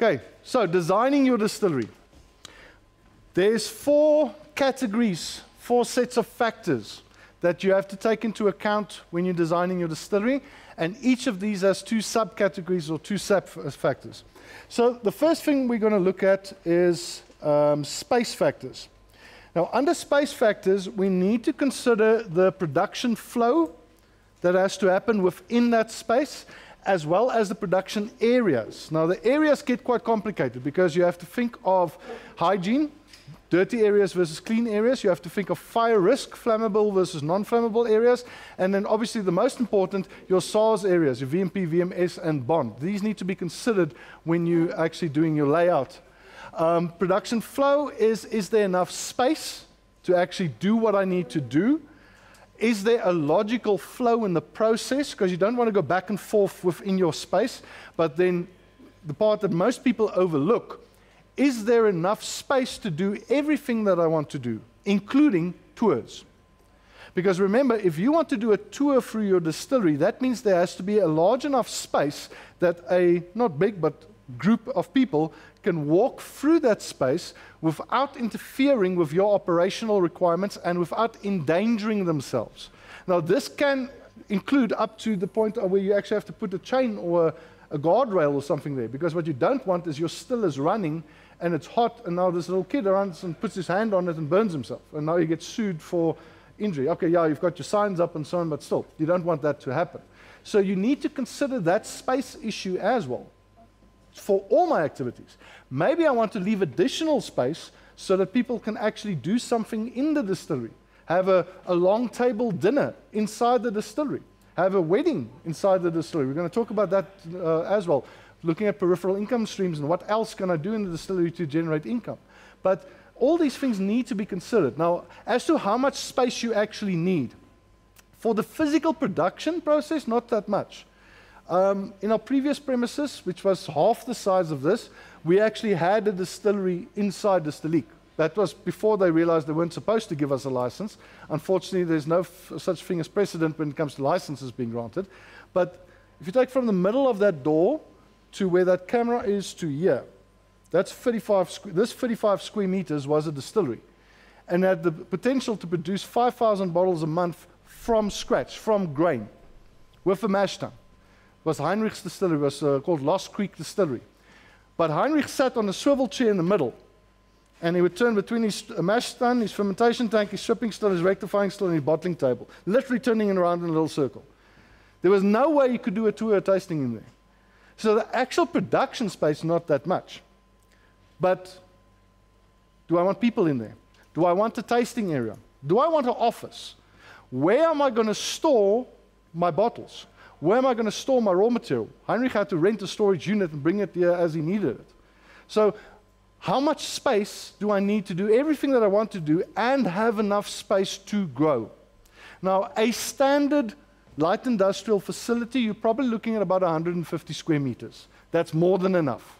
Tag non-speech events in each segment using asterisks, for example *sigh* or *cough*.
Okay, so designing your distillery. There's four categories, four sets of factors that you have to take into account when you're designing your distillery, and each of these has two subcategories or two sub factors. So the first thing we're going to look at is um, space factors. Now, under space factors, we need to consider the production flow that has to happen within that space, as well as the production areas. Now, the areas get quite complicated because you have to think of hygiene, dirty areas versus clean areas. You have to think of fire risk, flammable versus non-flammable areas. And then obviously the most important, your SARS areas, your VMP, VMS, and bond. These need to be considered when you're actually doing your layout. Um, production flow is, is there enough space to actually do what I need to do? Is there a logical flow in the process? Because you don't want to go back and forth within your space. But then the part that most people overlook is there enough space to do everything that I want to do, including tours? Because remember, if you want to do a tour through your distillery, that means there has to be a large enough space that a, not big, but group of people can walk through that space without interfering with your operational requirements and without endangering themselves. Now, this can include up to the point where you actually have to put a chain or a, a guardrail or something there, because what you don't want is your still is running and it's hot, and now this little kid runs and puts his hand on it and burns himself, and now he gets sued for injury. Okay, yeah, you've got your signs up and so on, but still, you don't want that to happen. So you need to consider that space issue as well for all my activities. Maybe I want to leave additional space so that people can actually do something in the distillery. Have a, a long table dinner inside the distillery. Have a wedding inside the distillery. We're going to talk about that uh, as well looking at peripheral income streams and what else can I do in the distillery to generate income. But all these things need to be considered. Now, as to how much space you actually need, for the physical production process, not that much. Um, in our previous premises, which was half the size of this, we actually had a distillery inside the Distillique. That was before they realized they weren't supposed to give us a license. Unfortunately, there's no such thing as precedent when it comes to licenses being granted. But if you take from the middle of that door to where that camera is to here. That's 35, this 35 square meters was a distillery and had the potential to produce 5,000 bottles a month from scratch, from grain, with a mash tun. Was Heinrich's distillery, was uh, called Lost Creek Distillery. But Heinrich sat on a swivel chair in the middle, and he would turn between his mash tun, his fermentation tank, his stripping still, his rectifying still, and his bottling table, literally turning it around in a little circle. There was no way you could do a tour tasting in there. So the actual production space, not that much. But do I want people in there? Do I want a tasting area? Do I want an office? Where am I going to store my bottles? Where am I going to store my raw material? Heinrich had to rent a storage unit and bring it here as he needed it. So, how much space do I need to do everything that I want to do and have enough space to grow? Now, a standard light industrial facility, you're probably looking at about 150 square meters. That's more than enough.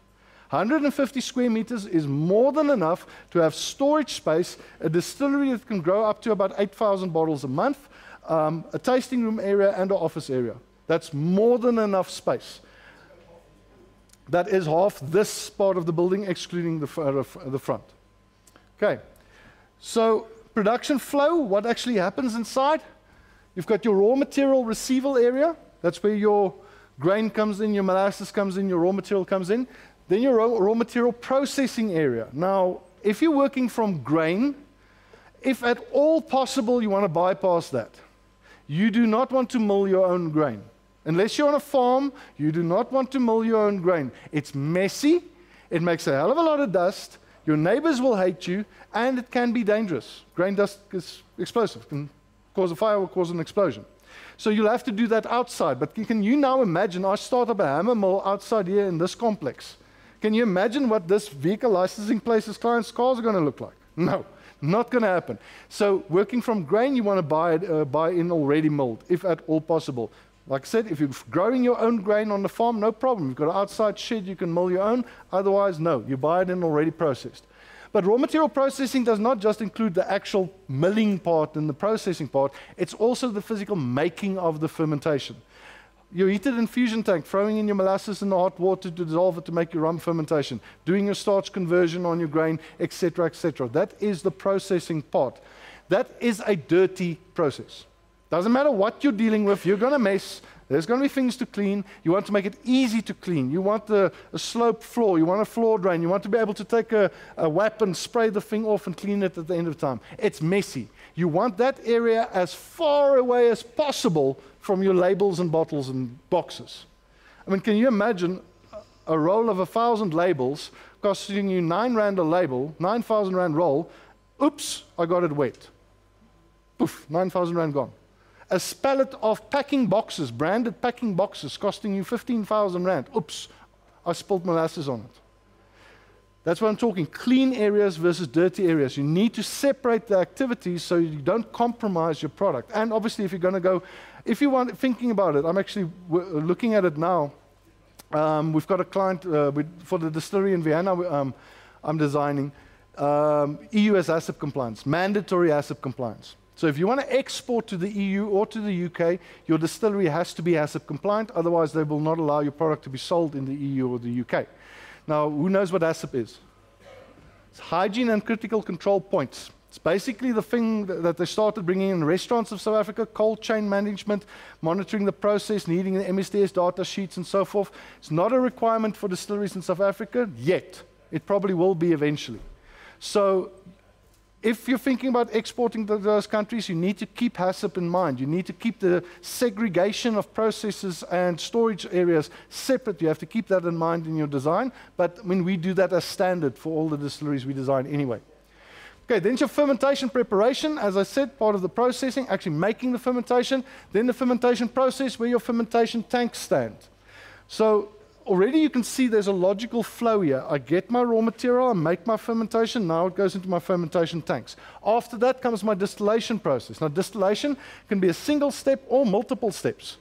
150 square meters is more than enough to have storage space, a distillery that can grow up to about 8,000 bottles a month, um, a tasting room area, and an office area. That's more than enough space. That is half this part of the building, excluding the, uh, the front. Okay, so production flow, what actually happens inside? You've got your raw material receival area. That's where your grain comes in, your molasses comes in, your raw material comes in. Then your raw, raw material processing area. Now, if you're working from grain, if at all possible you want to bypass that, you do not want to mill your own grain. Unless you're on a farm, you do not want to mill your own grain. It's messy, it makes a hell of a lot of dust, your neighbors will hate you, and it can be dangerous. Grain dust is explosive, can cause a fire or cause an explosion. So you'll have to do that outside. But can you now imagine I start up a hammer mill outside here in this complex? Can you imagine what this vehicle licensing place's clients' cars are going to look like? No, not going to happen. So working from grain, you want to buy, it, uh, buy in already milled, if at all possible. Like I said, if you're growing your own grain on the farm, no problem. You've got an outside shed, you can mill your own. Otherwise, no, you buy it in already processed. But raw material processing does not just include the actual milling part and the processing part, it's also the physical making of the fermentation. your heated infusion tank, throwing in your molasses and the hot water to dissolve it to make your rum fermentation, doing your starch conversion on your grain, etc., etc. That is the processing part. That is a dirty process. Doesn't matter what you're dealing with, you're going to mess. There's going to be things to clean. You want to make it easy to clean. You want the, a sloped floor. You want a floor drain. You want to be able to take a, a spray the thing off, and clean it at the end of time. It's messy. You want that area as far away as possible from your labels and bottles and boxes. I mean, can you imagine a roll of a thousand labels costing you nine rand a label, 9,000 rand roll? Oops, I got it wet. Poof, 9,000 rand gone a pallet of packing boxes, branded packing boxes, costing you 15,000 Rand. Oops, I spilled molasses on it. That's what I'm talking clean areas versus dirty areas. You need to separate the activities so you don't compromise your product. And obviously, if you're going to go, if you want, thinking about it, I'm actually looking at it now. Um, we've got a client uh, for the distillery in Vienna, um, I'm designing um, EU HACCP compliance, mandatory HACCP compliance. So if you want to export to the EU or to the UK, your distillery has to be HACCP compliant, otherwise they will not allow your product to be sold in the EU or the UK. Now, who knows what HACCP is? It's hygiene and critical control points. It's basically the thing that they started bringing in restaurants of South Africa, cold chain management, monitoring the process, needing the MSDS data sheets and so forth. It's not a requirement for distilleries in South Africa yet. It probably will be eventually. So if you're thinking about exporting to those countries, you need to keep HACCP in mind. You need to keep the segregation of processes and storage areas separate. You have to keep that in mind in your design. But I mean, we do that as standard for all the distilleries we design anyway. Okay, then your fermentation preparation, as I said, part of the processing, actually making the fermentation. Then the fermentation process where your fermentation tanks stand. So already you can see there's a logical flow here. I get my raw material, I make my fermentation, now it goes into my fermentation tanks. After that comes my distillation process. Now, distillation can be a single step or multiple steps.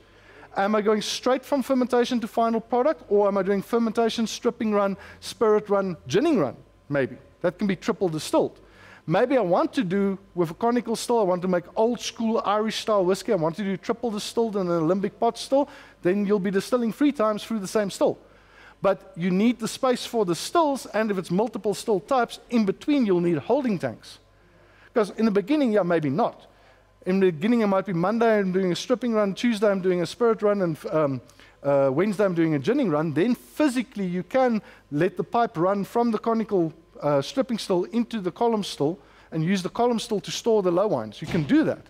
Am I going straight from fermentation to final product, or am I doing fermentation, stripping run, spirit run, ginning run? Maybe. That can be triple distilled. Maybe I want to do with a conical still, I want to make old school Irish style whiskey. I want to do triple distilled in an alembic pot still. Then you'll be distilling three times through the same still. But you need the space for the stills, and if it's multiple still types, in between you'll need holding tanks. Because in the beginning, yeah, maybe not. In the beginning, it might be Monday, I'm doing a stripping run, Tuesday, I'm doing a spirit run, and um, uh, Wednesday, I'm doing a ginning run. Then physically, you can let the pipe run from the conical uh, stripping still into the column still and use the column still to store the low wines. You can do that.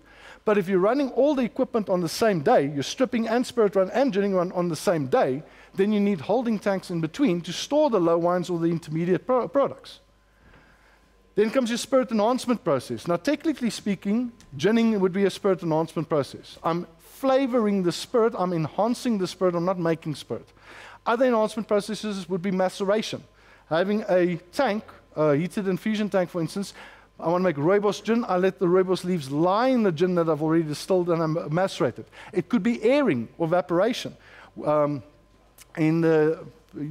But if you're running all the equipment on the same day, you're stripping and spirit run and ginning run on the same day, then you need holding tanks in between to store the low wines or the intermediate pro products. Then comes your spirit enhancement process. Now, technically speaking, ginning would be a spirit enhancement process. I'm flavoring the spirit, I'm enhancing the spirit, I'm not making spirit. Other enhancement processes would be maceration having a tank, a heated infusion tank, for instance, I want to make rooibos gin. I let the rooibos leaves lie in the gin that I've already distilled and I'm macerated. It could be airing or evaporation. Um, in the,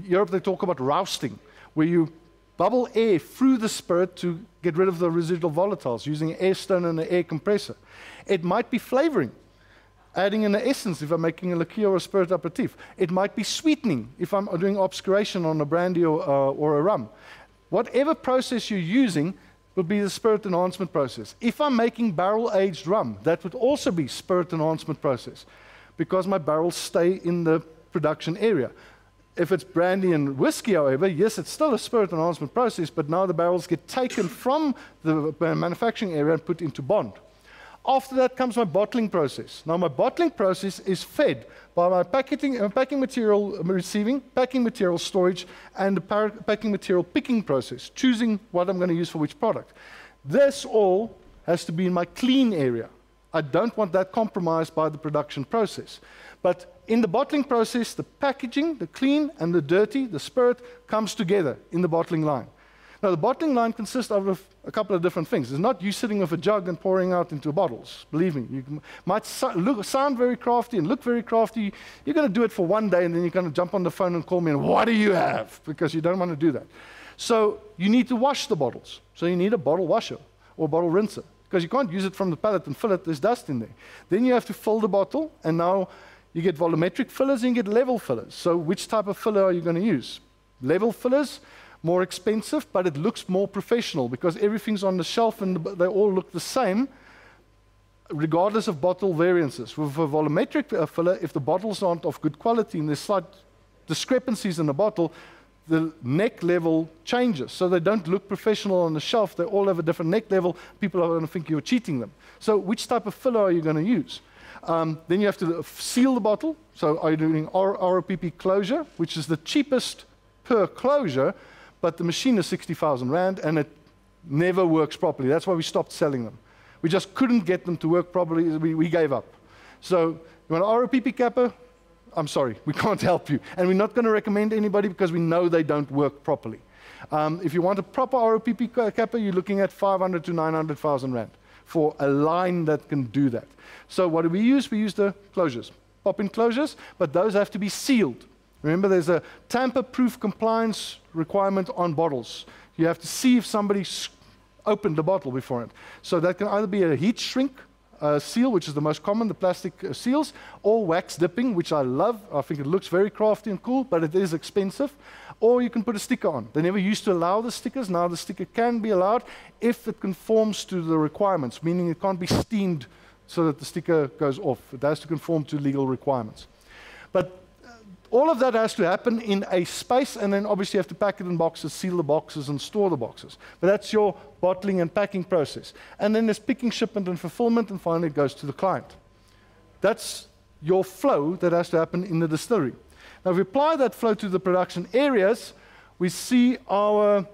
Europe, they talk about roasting, where you bubble air through the spirit to get rid of the residual volatiles using an air stone and an air compressor. It might be flavoring adding an essence if I'm making a liqueur or a spirit aperitif. It might be sweetening if I'm doing obscuration on a brandy or, uh, or a rum. Whatever process you're using will be the spirit enhancement process. If I'm making barrel aged rum, that would also be spirit enhancement process because my barrels stay in the production area. If it's brandy and whiskey, however, yes, it's still a spirit enhancement process, but now the barrels get taken from the uh, manufacturing area and put into bond. After that comes my bottling process. Now, my bottling process is fed by my packaging, uh, packing material receiving, packing material storage, and the packing material picking process, choosing what I'm going to use for which product. This all has to be in my clean area. I don't want that compromised by the production process. But in the bottling process, the packaging, the clean, and the dirty, the spirit, comes together in the bottling line. Now, the bottling line consists of a couple of different things. It's not you sitting with a jug and pouring out into bottles. Believe me, you might so look, sound very crafty and look very crafty. You're going to do it for one day, and then you're going to jump on the phone and call me, and what do you have? Because you don't want to do that. So you need to wash the bottles. So you need a bottle washer or bottle rinser because you can't use it from the pallet and fill it. There's dust in there. Then you have to fill the bottle, and now You get volumetric fillers and you get level fillers. So, which type of filler are you going to use? Level fillers, more expensive, but it looks more professional because everything's on the shelf and they all look the same, regardless of bottle variances. With a volumetric uh, filler, if the bottles aren't of good quality and there's slight discrepancies in the bottle, the neck level changes. So they don't look professional on the shelf. They all have a different neck level. People are going to think you're cheating them. So which type of filler are you going to use? Um, then you have to seal the bottle. So are you doing ROPP closure, which is the cheapest per closure, but the machine is 60,000 Rand and it never works properly. That's why we stopped selling them. We just couldn't get them to work properly. We, we gave up. So you want an ROPP capper? I'm sorry, we *laughs* can't help you. And we're not going to recommend anybody because we know they don't work properly. Um, if you want a proper ROPP capper, you're looking at 500 to 900,000 Rand for a line that can do that. So what do we use? We use the closures, pop-in closures, but those have to be sealed. Remember, there's a tamper-proof compliance requirement on bottles. You have to see if somebody opened the bottle before it. So that can either be a heat shrink uh, seal, which is the most common, the plastic uh, seals, or wax dipping, which I love. I think it looks very crafty and cool, but it is expensive. Or you can put a sticker on. They never used to allow the stickers. Now the sticker can be allowed if it conforms to the requirements, meaning it can't be steamed so that the sticker goes off. It has to conform to legal requirements. But all of that has to happen in a space, and then obviously you have to pack it in boxes, seal the boxes, and store the boxes. But that's your bottling and packing process. And then there's picking, shipment, and fulfillment, and finally it goes to the client. That's your flow that has to happen in the distillery. Now, if we apply that flow to the production areas, we see our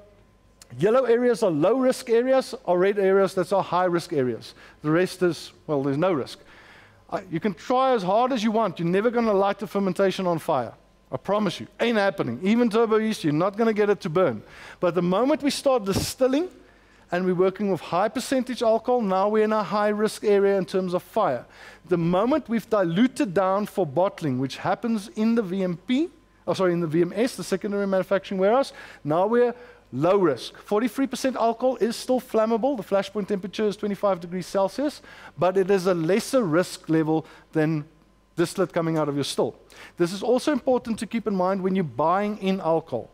yellow areas are low risk areas, our red areas that's our high risk areas. The rest is, well, there's no risk you can try as hard as you want. You're never going to light the fermentation on fire. I promise you. Ain't happening. Even turbo yeast, you're not going to get it to burn. But the moment we start distilling and we're working with high percentage alcohol, now we're in a high risk area in terms of fire. The moment we've diluted down for bottling, which happens in the VMP, oh, sorry, in the VMS, the secondary manufacturing warehouse, now we're low risk. 43% alcohol is still flammable. The flashpoint temperature is 25 degrees Celsius, but it is a lesser risk level than distillate coming out of your still. This is also important to keep in mind when you're buying in alcohol.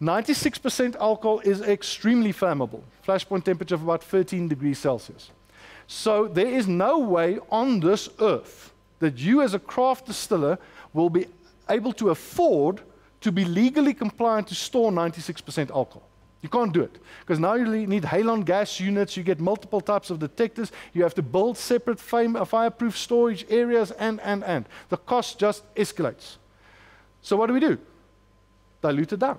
96% alcohol is extremely flammable, flashpoint temperature of about 13 degrees Celsius. So there is no way on this earth that you as a craft distiller will be able to afford to be legally compliant to store 96% alcohol. You can't do it because now you need halon gas units, you get multiple types of detectors, you have to build separate uh, fireproof storage areas, and, and, and. The cost just escalates. So, what do we do? Dilute it down.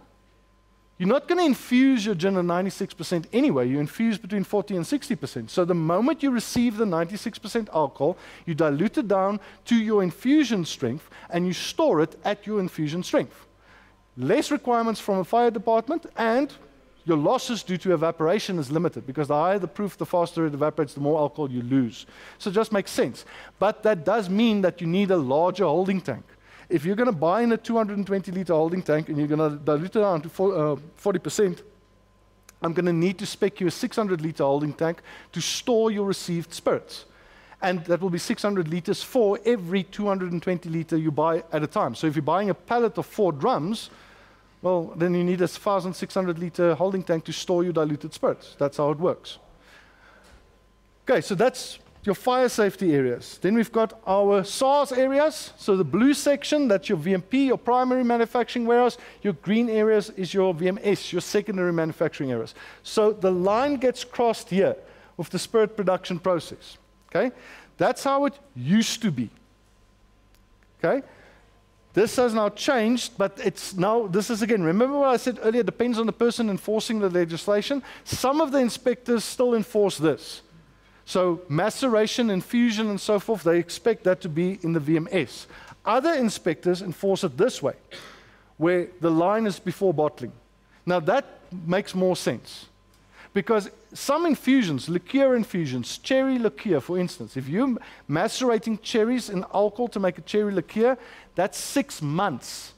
You're not going to infuse your gin at 96% anyway. You infuse between 40 and 60%. So the moment you receive the 96% alcohol, you dilute it down to your infusion strength and you store it at your infusion strength less requirements from a fire department, and your losses due to evaporation is limited because the higher the proof, the faster it evaporates, the more alcohol you lose. So it just makes sense. But that does mean that you need a larger holding tank. If you're going to buy in a 220 liter holding tank and you're going to dilute it down to 40%, uh, I'm going to need to spec you a 600 liter holding tank to store your received spirits and that will be 600 liters for every 220 liter you buy at a time. So if you're buying a pallet of four drums, well, then you need a 1,600 liter holding tank to store your diluted spirits. That's how it works. Okay, so that's your fire safety areas. Then we've got our SARS areas. So the blue section, that's your VMP, your primary manufacturing warehouse. Your green areas is your VMS, your secondary manufacturing areas. So the line gets crossed here with the spirit production process. Okay? That's how it used to be. Okay? This has now changed, but it's now, this is again, remember what I said earlier, depends on the person enforcing the legislation. Some of the inspectors still enforce this. So, maceration, infusion, and so forth, they expect that to be in the VMS. Other inspectors enforce it this way, where the line is before bottling. Now, that makes more sense. Because some infusions, liqueur infusions, cherry liqueur, for instance, if you're macerating cherries in alcohol to make a cherry liqueur, that's six months.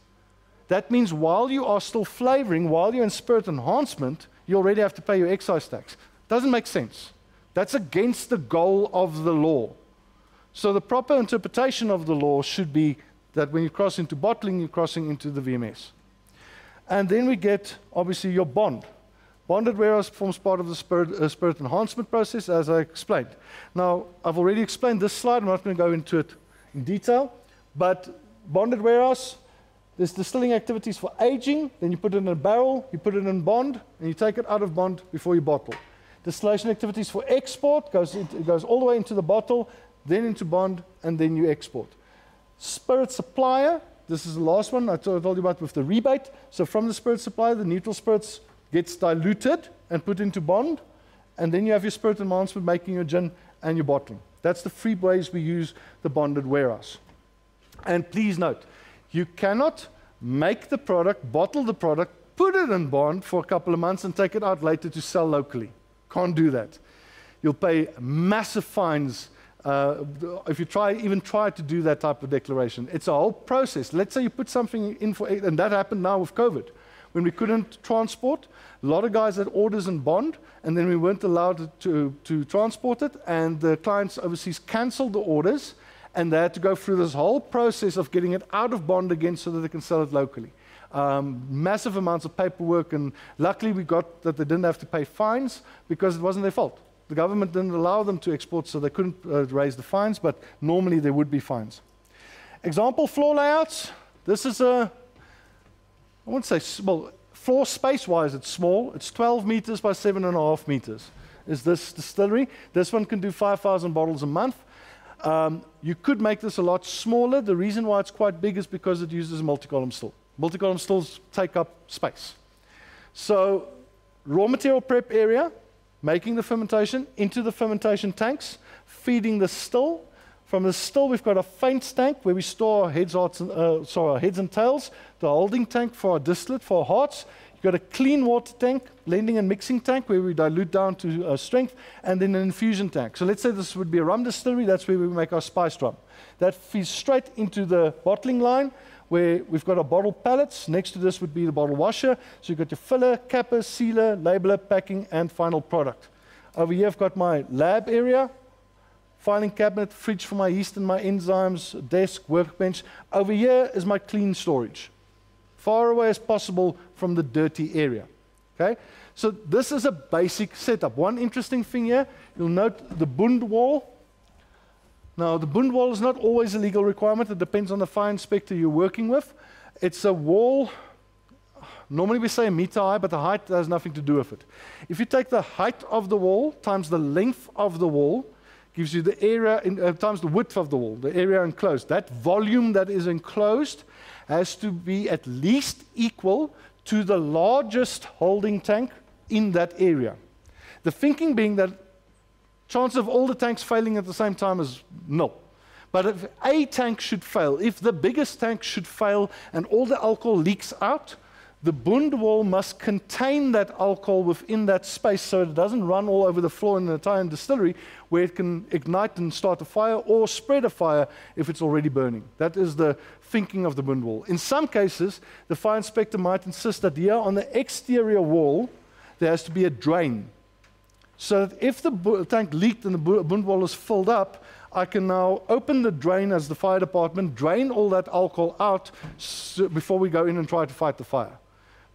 That means while you are still flavoring, while you're in spirit enhancement, you already have to pay your excise tax. Doesn't make sense. That's against the goal of the law. So the proper interpretation of the law should be that when you cross into bottling, you're crossing into the VMS. And then we get, obviously, your bond. Bonded warehouse forms part of the spirit, uh, spirit, enhancement process, as I explained. Now, I've already explained this slide. I'm not going to go into it in detail. But bonded warehouse, there's distilling activities for aging. Then you put it in a barrel, you put it in bond, and you take it out of bond before you bottle. Distillation activities for export goes, it goes all the way into the bottle, then into bond, and then you export. Spirit supplier, this is the last one I told you about with the rebate. So from the spirit supplier, the neutral spirits gets diluted and put into bond, and then you have your spirit and enhancement making your gin and your bottling. That's the three ways we use the bonded warehouse. And please note, you cannot make the product, bottle the product, put it in bond for a couple of months and take it out later to sell locally. Can't do that. You'll pay massive fines uh, if you try, even try to do that type of declaration. It's a whole process. Let's say you put something in for, and that happened now with COVID when we couldn't transport. A lot of guys had orders in bond, and then we weren't allowed to, to transport it, and the clients overseas canceled the orders, and they had to go through this whole process of getting it out of bond again so that they can sell it locally. Um, massive amounts of paperwork, and luckily we got that they didn't have to pay fines because it wasn't their fault. The government didn't allow them to export, so they couldn't uh, raise the fines, but normally there would be fines. Example floor layouts. This is a I won't say small. Floor space-wise, it's small. It's 12 meters by 7.5 meters is this distillery. This one can do 5,000 bottles a month. Um, you could make this a lot smaller. The reason why it's quite big is because it uses a multi-column still. Multi-column stills take up space. So raw material prep area, making the fermentation into the fermentation tanks, feeding the still, from the still, we've got a feint tank where we store our heads, and, uh, sorry, our heads and tails, the holding tank for our distillate, for our hearts. You've got a clean water tank, blending and mixing tank where we dilute down to uh, strength, and then an infusion tank. So let's say this would be a rum distillery, that's where we make our spice rum. That feeds straight into the bottling line where we've got our bottle pallets. Next to this would be the bottle washer. So you've got your filler, capper, sealer, labeler, packing, and final product. Over here, I've got my lab area filing cabinet, fridge for my yeast and my enzymes, desk, workbench. Over here is my clean storage, far away as possible from the dirty area. Okay? So this is a basic setup. One interesting thing here, you'll note the bund wall. Now, the bund wall is not always a legal requirement. It depends on the fire inspector you're working with. It's a wall, normally we say a meter high, but the height has nothing to do with it. If you take the height of the wall times the length of the wall, gives you the area in, uh, times the width of the wall, the area enclosed. That volume that is enclosed has to be at least equal to the largest holding tank in that area. The thinking being that chance of all the tanks failing at the same time is nil. But if a tank should fail, if the biggest tank should fail and all the alcohol leaks out, the bund wall must contain that alcohol within that space so it doesn't run all over the floor in an Italian distillery where it can ignite and start a fire or spread a fire if it's already burning. That is the thinking of the bund wall. In some cases, the fire inspector might insist that here on the exterior wall, there has to be a drain. So that if the tank leaked and the bund wall is filled up, I can now open the drain as the fire department, drain all that alcohol out before we go in and try to fight the fire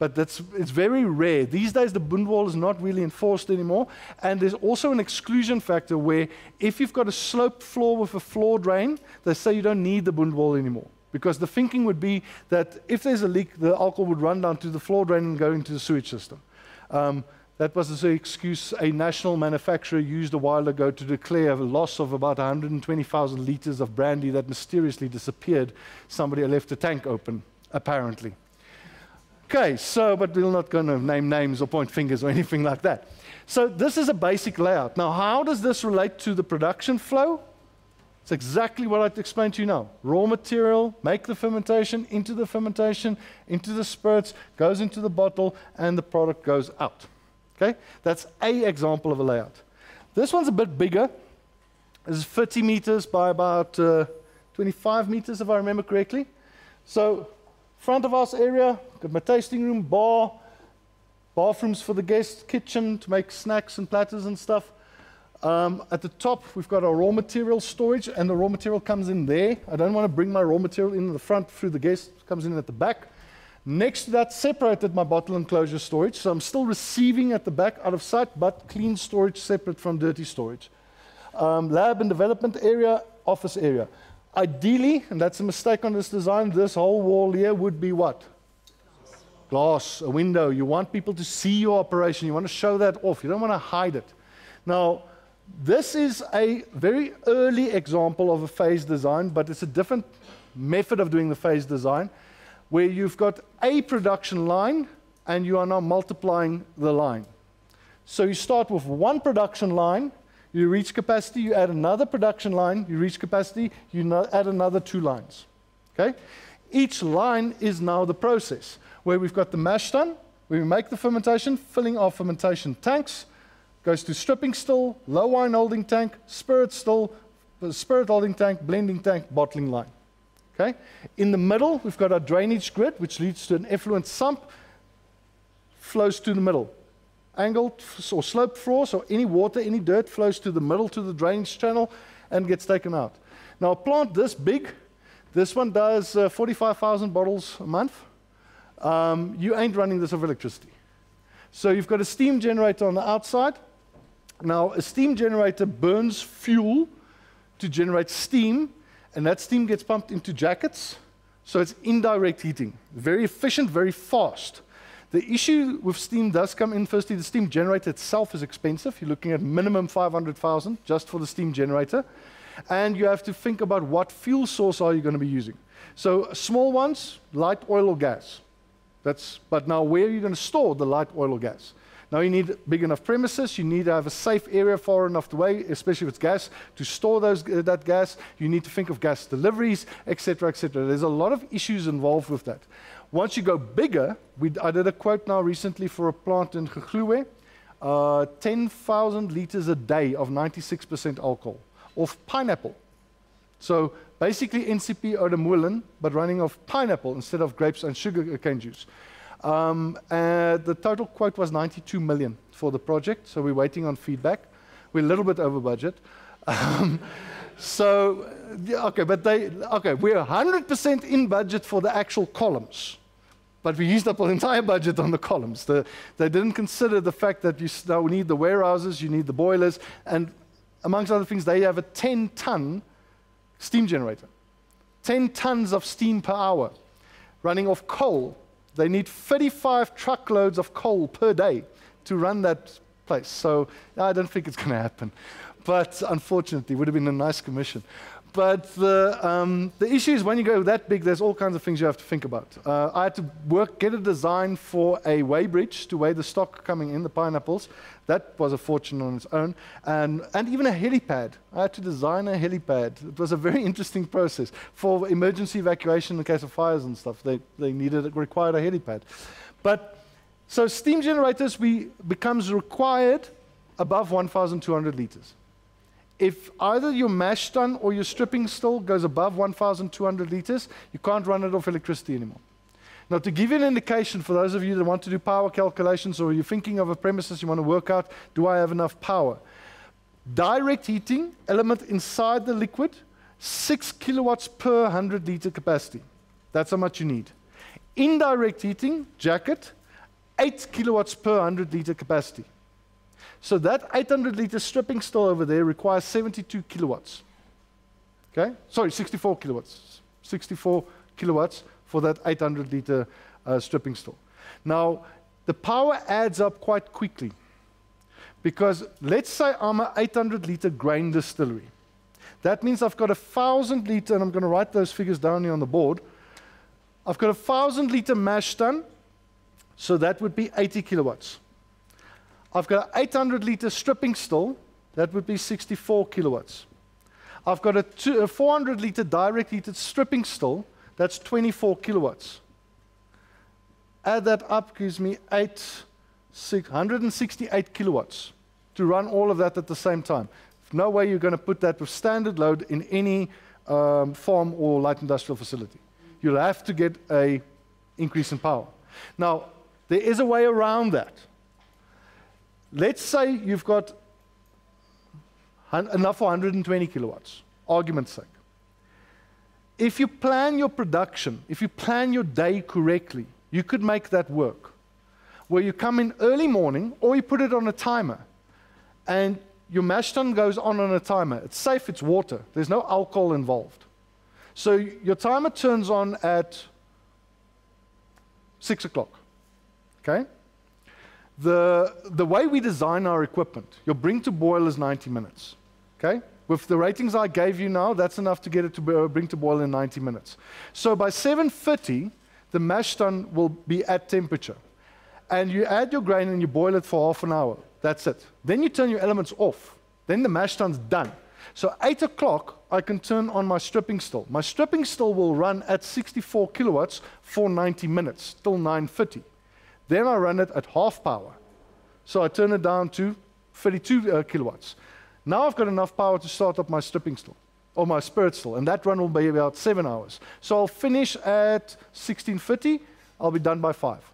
but that's, it's very rare. These days, the bund wall is not really enforced anymore. And there's also an exclusion factor where if you've got a sloped floor with a floor drain, they say you don't need the bund wall anymore. Because the thinking would be that if there's a leak, the alcohol would run down to the floor drain and go into the sewage system. Um, that was the excuse a national manufacturer used a while ago to declare a loss of about 120,000 liters of brandy that mysteriously disappeared. Somebody left the tank open, apparently. Okay, so, but we're not going to name names or point fingers or *laughs* anything like that. So this is a basic layout. Now, how does this relate to the production flow? It's exactly what I explained to you now. Raw material, make the fermentation, into the fermentation, into the spirits, goes into the bottle, and the product goes out. Okay? That's a example of a layout. This one's a bit bigger. Is 30 meters by about uh, 25 meters, if I remember correctly. So Front of us area, got my tasting room, bar, bathrooms for the guests, kitchen to make snacks and platters and stuff. Um, at the top, we've got our raw material storage, and the raw material comes in there. I don't want to bring my raw material in the front through the guest, comes in at the back. Next to that, separated my bottle enclosure storage, so I'm still receiving at the back out of sight, but clean storage separate from dirty storage. Um, lab and development area, office area. Ideally, and that's a mistake on this design, this whole wall here would be what? Glass, a window. You want people to see your operation. You want to show that off. You don't want to hide it. Now, this is a very early example of a phase design, but it's a different method of doing the phase design where you've got a production line and you are now multiplying the line. So you start with one production line you reach capacity, you add another production line, you reach capacity, you no add another two lines. Okay? Each line is now the process where we've got the mash tun, where we make the fermentation, filling our fermentation tanks, goes to stripping still, low wine holding tank, spirit still, spirit holding tank, blending tank, bottling line. Okay? In the middle, we've got our drainage grid, which leads to an effluent sump, flows to the middle angled or sloped floors, so any water, any dirt flows to the middle to the drainage channel and gets taken out. Now, a plant this big, this one does uh, 45,000 bottles a month. Um, you ain't running this off electricity. So you've got a steam generator on the outside. Now, a steam generator burns fuel to generate steam, and that steam gets pumped into jackets. So it's indirect heating. Very efficient, very fast. The issue with steam does come in. Firstly, the steam generator itself is expensive. You're looking at minimum 500,000 just for the steam generator. And you have to think about what fuel source are you going to be using. So small ones, light oil or gas. That's, but now where are you going to store the light oil or gas? Now you need big enough premises. You need to have a safe area far enough away, especially if it's gas, to store those, uh, that gas. You need to think of gas deliveries, etc., etc. There's a lot of issues involved with that. Once you go bigger, we, I did a quote now recently for a plant in Gegluwe, uh, 10,000 liters a day of 96% alcohol of pineapple. So basically NCP Oudtshoorn, but running off pineapple instead of grapes and sugar cane juice. Um, the total quote was 92 million for the project, so we're waiting on feedback. We're a little bit over budget. Um, *laughs* so, okay, but they, okay, we're 100% in budget for the actual columns. But we used up our entire budget on the columns. The, they didn't consider the fact that you now need the warehouses, you need the boilers, and amongst other things, they have a 10 ton steam generator. 10 tons of steam per hour running off coal. They need 35 truckloads of coal per day to run that place. So I don't think it's going to happen. But unfortunately, it would have been a nice commission. But the, um, the issue is when you go that big, there's all kinds of things you have to think about. Uh, I had to work, get a design for a weigh bridge to weigh the stock coming in, the pineapples. That was a fortune on its own. And, and even a helipad. I had to design a helipad. It was a very *laughs* interesting process. For emergency evacuation in case of fires and stuff, they, they needed, required a helipad. But so steam generators we, becomes required above 1,200 liters if either your mash tun or your stripping still goes above 1,200 liters, you can't run it off electricity anymore. Now, to give you an indication for those of you that want to do power calculations or you're thinking of a premises you want to work out, do I have enough power? Direct heating element inside the liquid, 6 kilowatts per 100 liter capacity. That's how much you need. Indirect heating, jacket, 8 kilowatts per 100 liter capacity. So that 800 liter stripping still over there requires 72 kilowatts. Okay? Sorry, 64 kilowatts. 64 kilowatts for that 800 liter uh, stripping still. Now, the power adds up quite quickly. Because let's say I'm an 800 liter grain distillery. That means I've got a 1,000 liter, and I'm going to write those figures down here on the board. I've got a 1,000 liter mash tun, so that would be 80 kilowatts. I've got an 800 liter stripping still, that would be 64 kilowatts. I've got a, two, a 400 liter direct heated stripping still, that's 24 kilowatts. Add that up gives me eight, 168 kilowatts to run all of that at the same time. No way you're going to put that with standard load in any um, farm or light industrial facility. You'll have to get a increase in power. Now, there is a way around that. Let's say you've got enough for 120 kilowatts, argument's sake. If you plan your production, if you plan your day correctly, you could make that work. Where you come in early morning or you put it on a timer and your mash tun goes on on a timer. It's safe, it's water, there's no alcohol involved. So your timer turns on at 6 o'clock. Okay? The, the way we design our equipment, your bring to boil is 90 minutes. Okay? With the ratings I gave you now, that's enough to get it to uh, bring to boil in 90 minutes. So by 7.30, the mash tun will be at temperature. And you add your grain and you boil it for half an hour. That's it. Then you turn your elements off. Then the mash tun's done. So 8 o'clock, I can turn on my stripping still. My stripping still will run at 64 kilowatts for 90 minutes, till 9.30. Then I run it at half power. So I turn it down to 32 uh, kilowatts. Now I've got enough power to start up my stripping still, or my spirit still, and that run will be about seven hours. So I'll finish at 1650, I'll be done by five.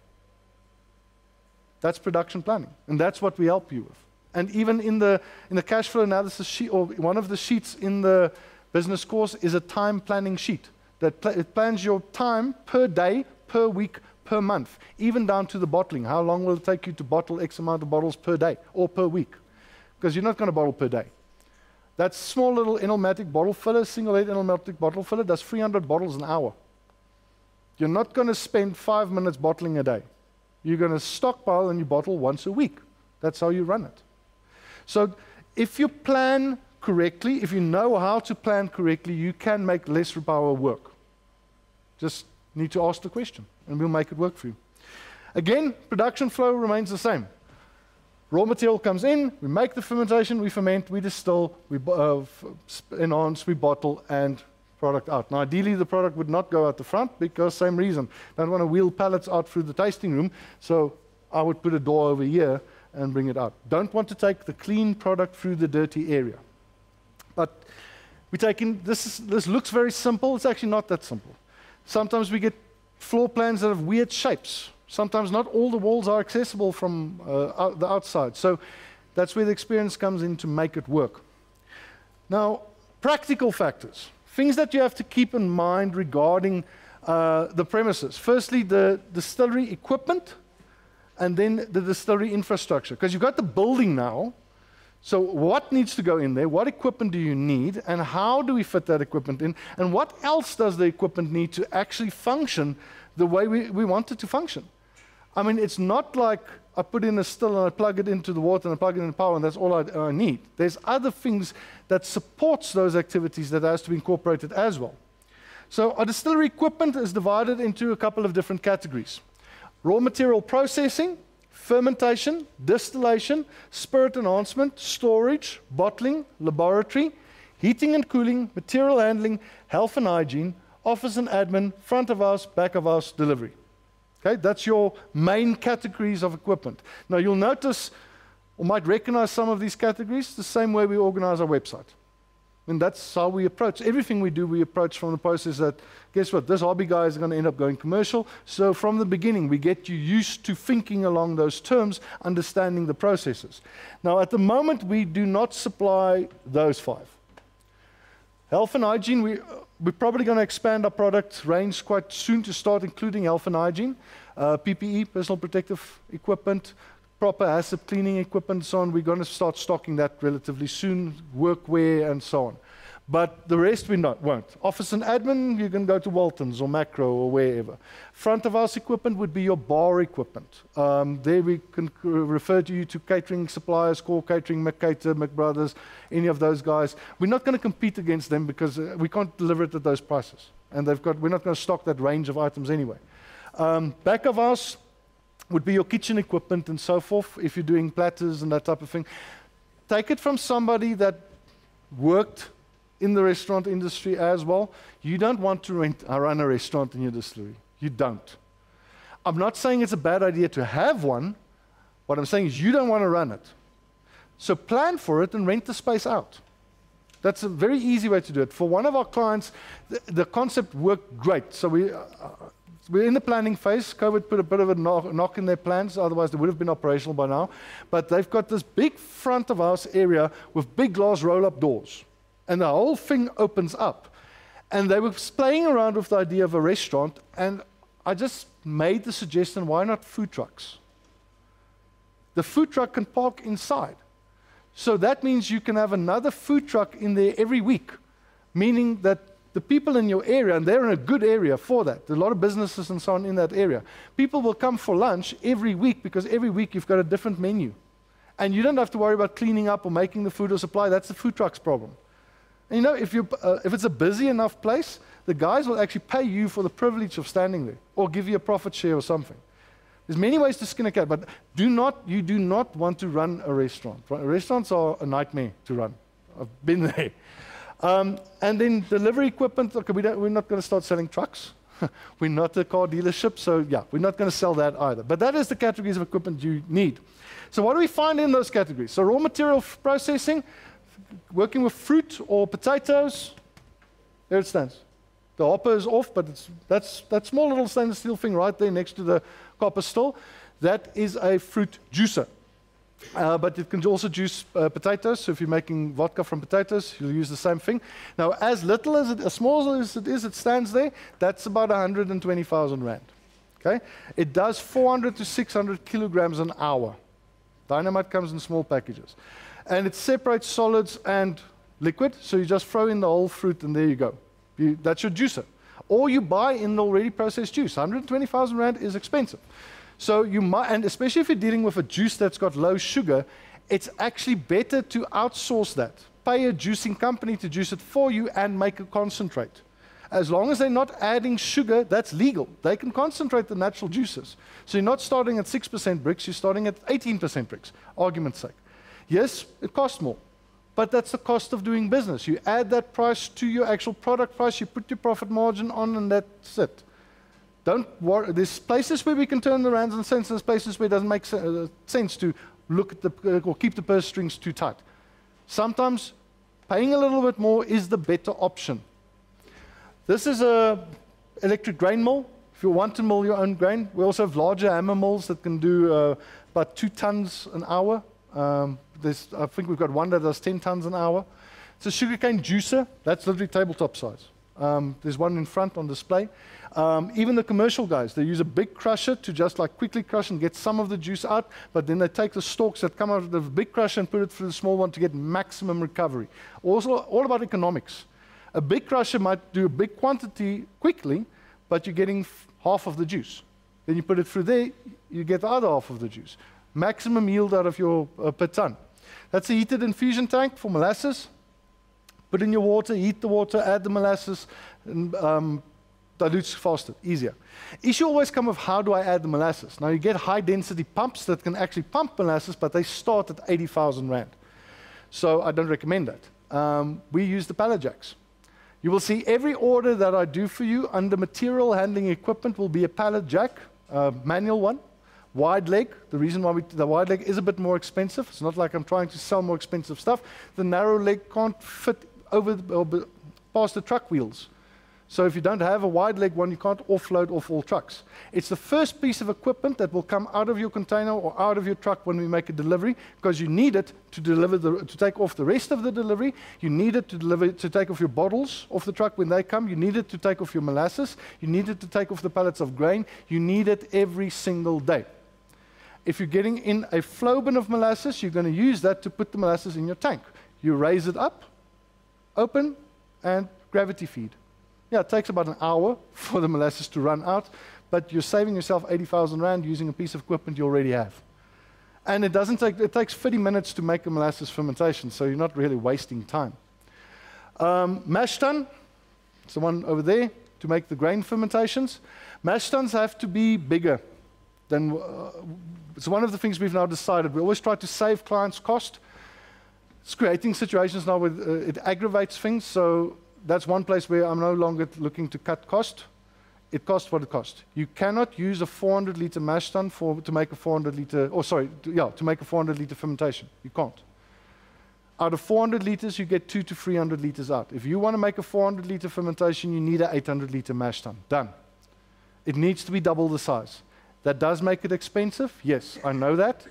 That's production planning, and that's what we help you with. And even in the, in the cash flow analysis sheet, or one of the sheets in the business course is a time planning sheet that pl plans your time per day, per week, per month, even down to the bottling. How long will it take you to bottle X amount of bottles per day or per week? because you're not going to bottle per day. That small little Enolmatic bottle filler, single head Enolmatic bottle filler, does 300 bottles an hour. You're not going to spend five minutes bottling a day. You're going to stockpile and you bottle once a week. That's how you run it. So if you plan correctly, if you know how to plan correctly, you can make less power work. Just need to ask the question, and we'll make it work for you. Again, production flow remains the same. Raw material comes in, we make the fermentation, we ferment, we distill, we uh, enhance, we bottle, and product out. Now, ideally, the product would not go out the front because same reason. Don't want to wheel pallets out through the tasting room, so I would put a door over here and bring it out. Don't want to take the clean product through the dirty area. But we take in, this, is, this looks very simple. It's actually not that simple. Sometimes we get floor plans that have weird shapes. Sometimes not all the walls are accessible from uh, out the outside. So that's where the experience comes in to make it work. Now, practical factors, things that you have to keep in mind regarding uh, the premises. Firstly, the distillery equipment, and then the distillery infrastructure. Because you've got the building now. So, what needs to go in there? What equipment do you need? And how do we fit that equipment in? And what else does the equipment need to actually function the way we, we want it to function? I mean, it's not like I put in a still and I plug it into the water and I plug it in the power and that's all I, I need. There's other things that supports those activities that has to be incorporated as well. So our distillery equipment is divided into a couple of different categories. Raw material processing, fermentation, distillation, spirit enhancement, storage, bottling, laboratory, heating and cooling, material handling, health and hygiene, office and admin, front of house, back of house, delivery. Okay, that's your main categories of equipment. Now you'll notice or might recognize some of these categories the same way we organize our website. And that's how we approach everything we do. We approach from the process that, guess what, this hobby guy is going to end up going commercial. So from the beginning, we get you used to thinking along those terms, understanding the processes. Now, at the moment, we do not supply those five. Health and hygiene, we, we're probably going to expand our product range quite soon to start including health and hygiene, uh, PPE, personal protective equipment, proper HACCP cleaning equipment, and so on. We're going to start stocking that relatively soon, workwear and so on. But the rest we not, won't. Office and admin, you can go to Walton's or Makro or wherever. Front of house equipment would be your bar equipment. Um, there we can refer to you to catering suppliers, Core Catering, McCater, McBrothers, any of those guys. We're not going to compete against them because uh, we can't deliver it at those prices. And they've got, we're not going to stock that range of items anyway. Um, back of house would be your kitchen equipment and so forth, if you're doing platters and that type of thing. Take it from somebody that worked in the restaurant industry as well. You don't want to rent, uh, run a restaurant in your distillery. You don't. I'm not saying it's a bad idea to have one. What I'm saying is you don't want to run it. So plan for it and rent the space out. That's a very easy way to do it. For one of our clients, the, the concept worked great. So we, uh, we're in the planning phase. COVID put a bit of a knock, knock in their plans, otherwise they would have been operational by now. But they've got this big front of house area with big glass roll up doors. And the whole thing opens up. And they were playing around with the idea of a restaurant, and I just made the suggestion why not food trucks? The food truck can park inside. So that means you can have another food truck in there every week, meaning that the people in your area, and they're in a good area for that, There's a lot of businesses and so on in that area, people will come for lunch every week because every week you've got a different menu. And you don't have to worry about cleaning up or making the food or supply. That's the food truck's problem. And you know, if, you, uh, if it's a busy enough place, the guys will actually pay you for the privilege of standing there or give you a profit share or something. There's many ways to skin a cat, but do not, you do not want to run a restaurant. Restaurants are a nightmare to run. I've been *laughs* there. Um, and then delivery equipment, okay, we we're not going to start selling trucks. *laughs* we're not a car dealership, so yeah, we're not going to sell that either. But that is the categories of equipment you need. So what do we find in those categories? So raw material processing, working with fruit or potatoes, there it stands. The hopper is off, but it's, that's that small little stainless steel thing right there next to the copper still. That is a fruit juicer. Uh, but it can also juice uh, potatoes. So if you're making vodka from potatoes, you'll use the same thing. Now, as little as it, as small as it is, it stands there. That's about 120,000 rand. Okay, it does 400 to 600 kilograms an hour. Dynamite comes in small packages, and it separates solids and liquid. So you just throw in the whole fruit, and there you go. You, that's your juicer or you buy in the already processed juice. 120,000 Rand is expensive. So you might, and especially if you're dealing with a juice that's got low sugar, it's actually better to outsource that. Pay a juicing company to juice it for you and make a concentrate. As long as they're not adding sugar, that's legal. They can concentrate the natural juices. So you're not starting at 6% Brix, you're starting at 18% Brix, argument's sake. Yes, it costs more but that's the cost of doing business. You add that price to your actual product price, you put your profit margin on, and that's it. Don't worry. There's places where we can turn the rands and cents, and places where it doesn't make uh, sense to look at the uh, or keep the purse strings too tight. Sometimes paying a little bit more is the better option. This is a electric grain mill. If you want to mill your own grain, we also have larger hammer mills that can do uh, about two tons an hour. Um, I think we've got one that does 10 tons an hour. It's a sugarcane juicer. That's literally tabletop size. Um, there's one in front on display. Um, even the commercial guys, they use a big crusher to just like quickly crush and get some of the juice out, but then they take the stalks that come out of the big crusher and put it through the small one to get maximum recovery. Also, all about economics. A big crusher might do a big quantity quickly, but you're getting half of the juice. Then you put it through there, you get the other half of the juice. Maximum yield out of your uh, per ton. That's a heated infusion tank for molasses. Put in your water, heat the water, add the molasses, and um, dilutes faster, easier. Issue always come of how do I add the molasses? Now you get high density pumps that can actually pump molasses, but they start at 80,000 Rand. So I don't recommend that. Um, we use the pallet jacks. You will see every order that I do for you under material handling equipment will be a pallet jack, a manual one. Wide leg, the reason why we, the wide leg is a bit more expensive. It's not like I'm trying to sell more expensive stuff. The narrow leg can't fit over the, past the truck wheels. So if you don't have a wide leg one, you can't offload off all trucks. It's the first piece of equipment that will come out of your container or out of your truck when we make a delivery because you need it to deliver the, to take off the rest of the delivery. You need it to deliver to take off your bottles off the truck when they come. You need it to take off your molasses. You need it to take off the pallets of grain. You need it every single day if you're getting in a flow bin of molasses, you're going to use that to put the molasses in your tank. You raise it up, open, and gravity feed. Yeah, it takes about an hour *laughs* for the molasses to run out, but you're saving yourself 80,000 Rand using a piece of equipment you already have. And it doesn't take, it takes 30 minutes to make a molasses fermentation, so you're not really wasting time. Um, mash tun, it's the one over there to make the grain fermentations. Mash tuns have to be bigger than uh, it's one of the things we've now decided. We always try to save clients cost. It's creating situations now where uh, it aggravates things. So that's one place where I'm no longer looking to cut cost. It costs what it costs. You cannot use a 400 liter mash tun for, to make a 400 liter, or sorry, to, yeah, to make a 400 liter fermentation. You can't. Out of 400 liters, you get two to 300 liters out. If you want to make a 400 liter fermentation, you need an 800 liter mash tun. Done. It needs to be double the size. That does make it expensive. Yes, I know that.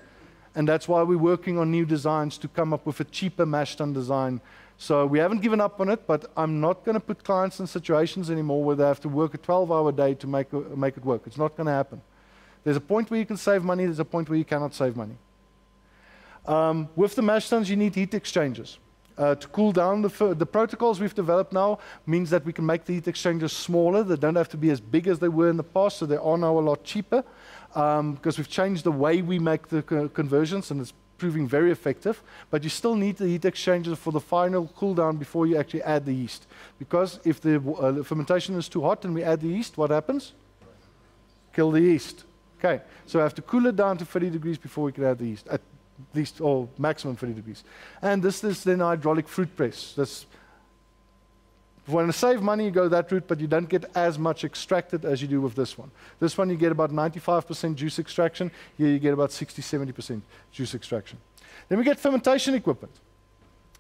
And that's why we're working on new designs to come up with a cheaper mash tun design. So we haven't given up on it, but I'm not going to put clients in situations anymore where they have to work a 12-hour day to make, make it work. It's not going to happen. There's a point where you can save money. There's a point where you cannot save money. Um, with the mash tuns, you need heat exchangers. Uh, to cool down the, the protocols we've developed now means that we can make the heat exchangers smaller. They don't have to be as big as they were in the past, so they are now a lot cheaper because um, we've changed the way we make the co conversions and it's proving very effective. But you still need the heat exchanger for the final cool down before you actually add the yeast. Because if the uh, fermentation is too hot and we add the yeast, what happens? Kill the yeast. Okay, so I have to cool it down to 30 degrees before we can add the yeast, at least, or maximum 30 degrees. And this is then hydraulic fruit press. If you want to save money, you go that route, but you don't get as much extracted as you do with this one. This one, you get about 95% juice extraction. Here, you get about 60, 70% juice extraction. Then we get fermentation equipment.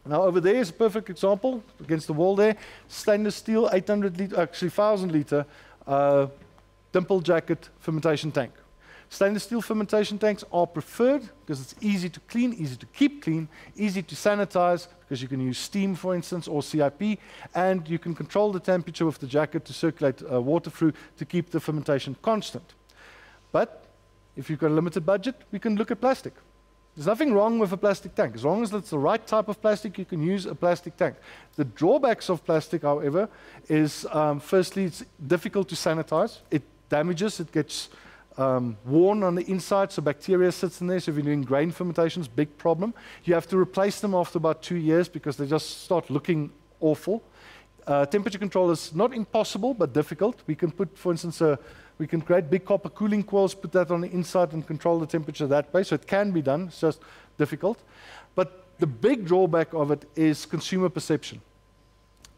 Now, over there is a perfect example against the wall there. Stainless steel, 800 liter, actually 1,000 liter uh, dimple jacket fermentation tank. Stainless steel fermentation tanks are preferred because it's easy to clean, easy to keep clean, easy to sanitize because you can use steam, for instance, or CIP, and you can control the temperature with the jacket to circulate uh, water through to keep the fermentation constant. But if you've got a limited budget, we can look at plastic. There's nothing wrong with a plastic tank. As long as it's the right type of plastic, you can use a plastic tank. The drawbacks of plastic, however, is um, firstly, it's difficult to sanitize. It damages, it gets um, worn on the inside, so bacteria sits in there. So if you're doing grain fermentations, big problem. You have to replace them after about two years because they just start looking awful. Uh, temperature control is not impossible, but difficult. We can put, for instance, a, we can create big copper cooling coils, put that on the inside and control the temperature that way. So it can be done, it's just difficult. But the big drawback of it is consumer perception.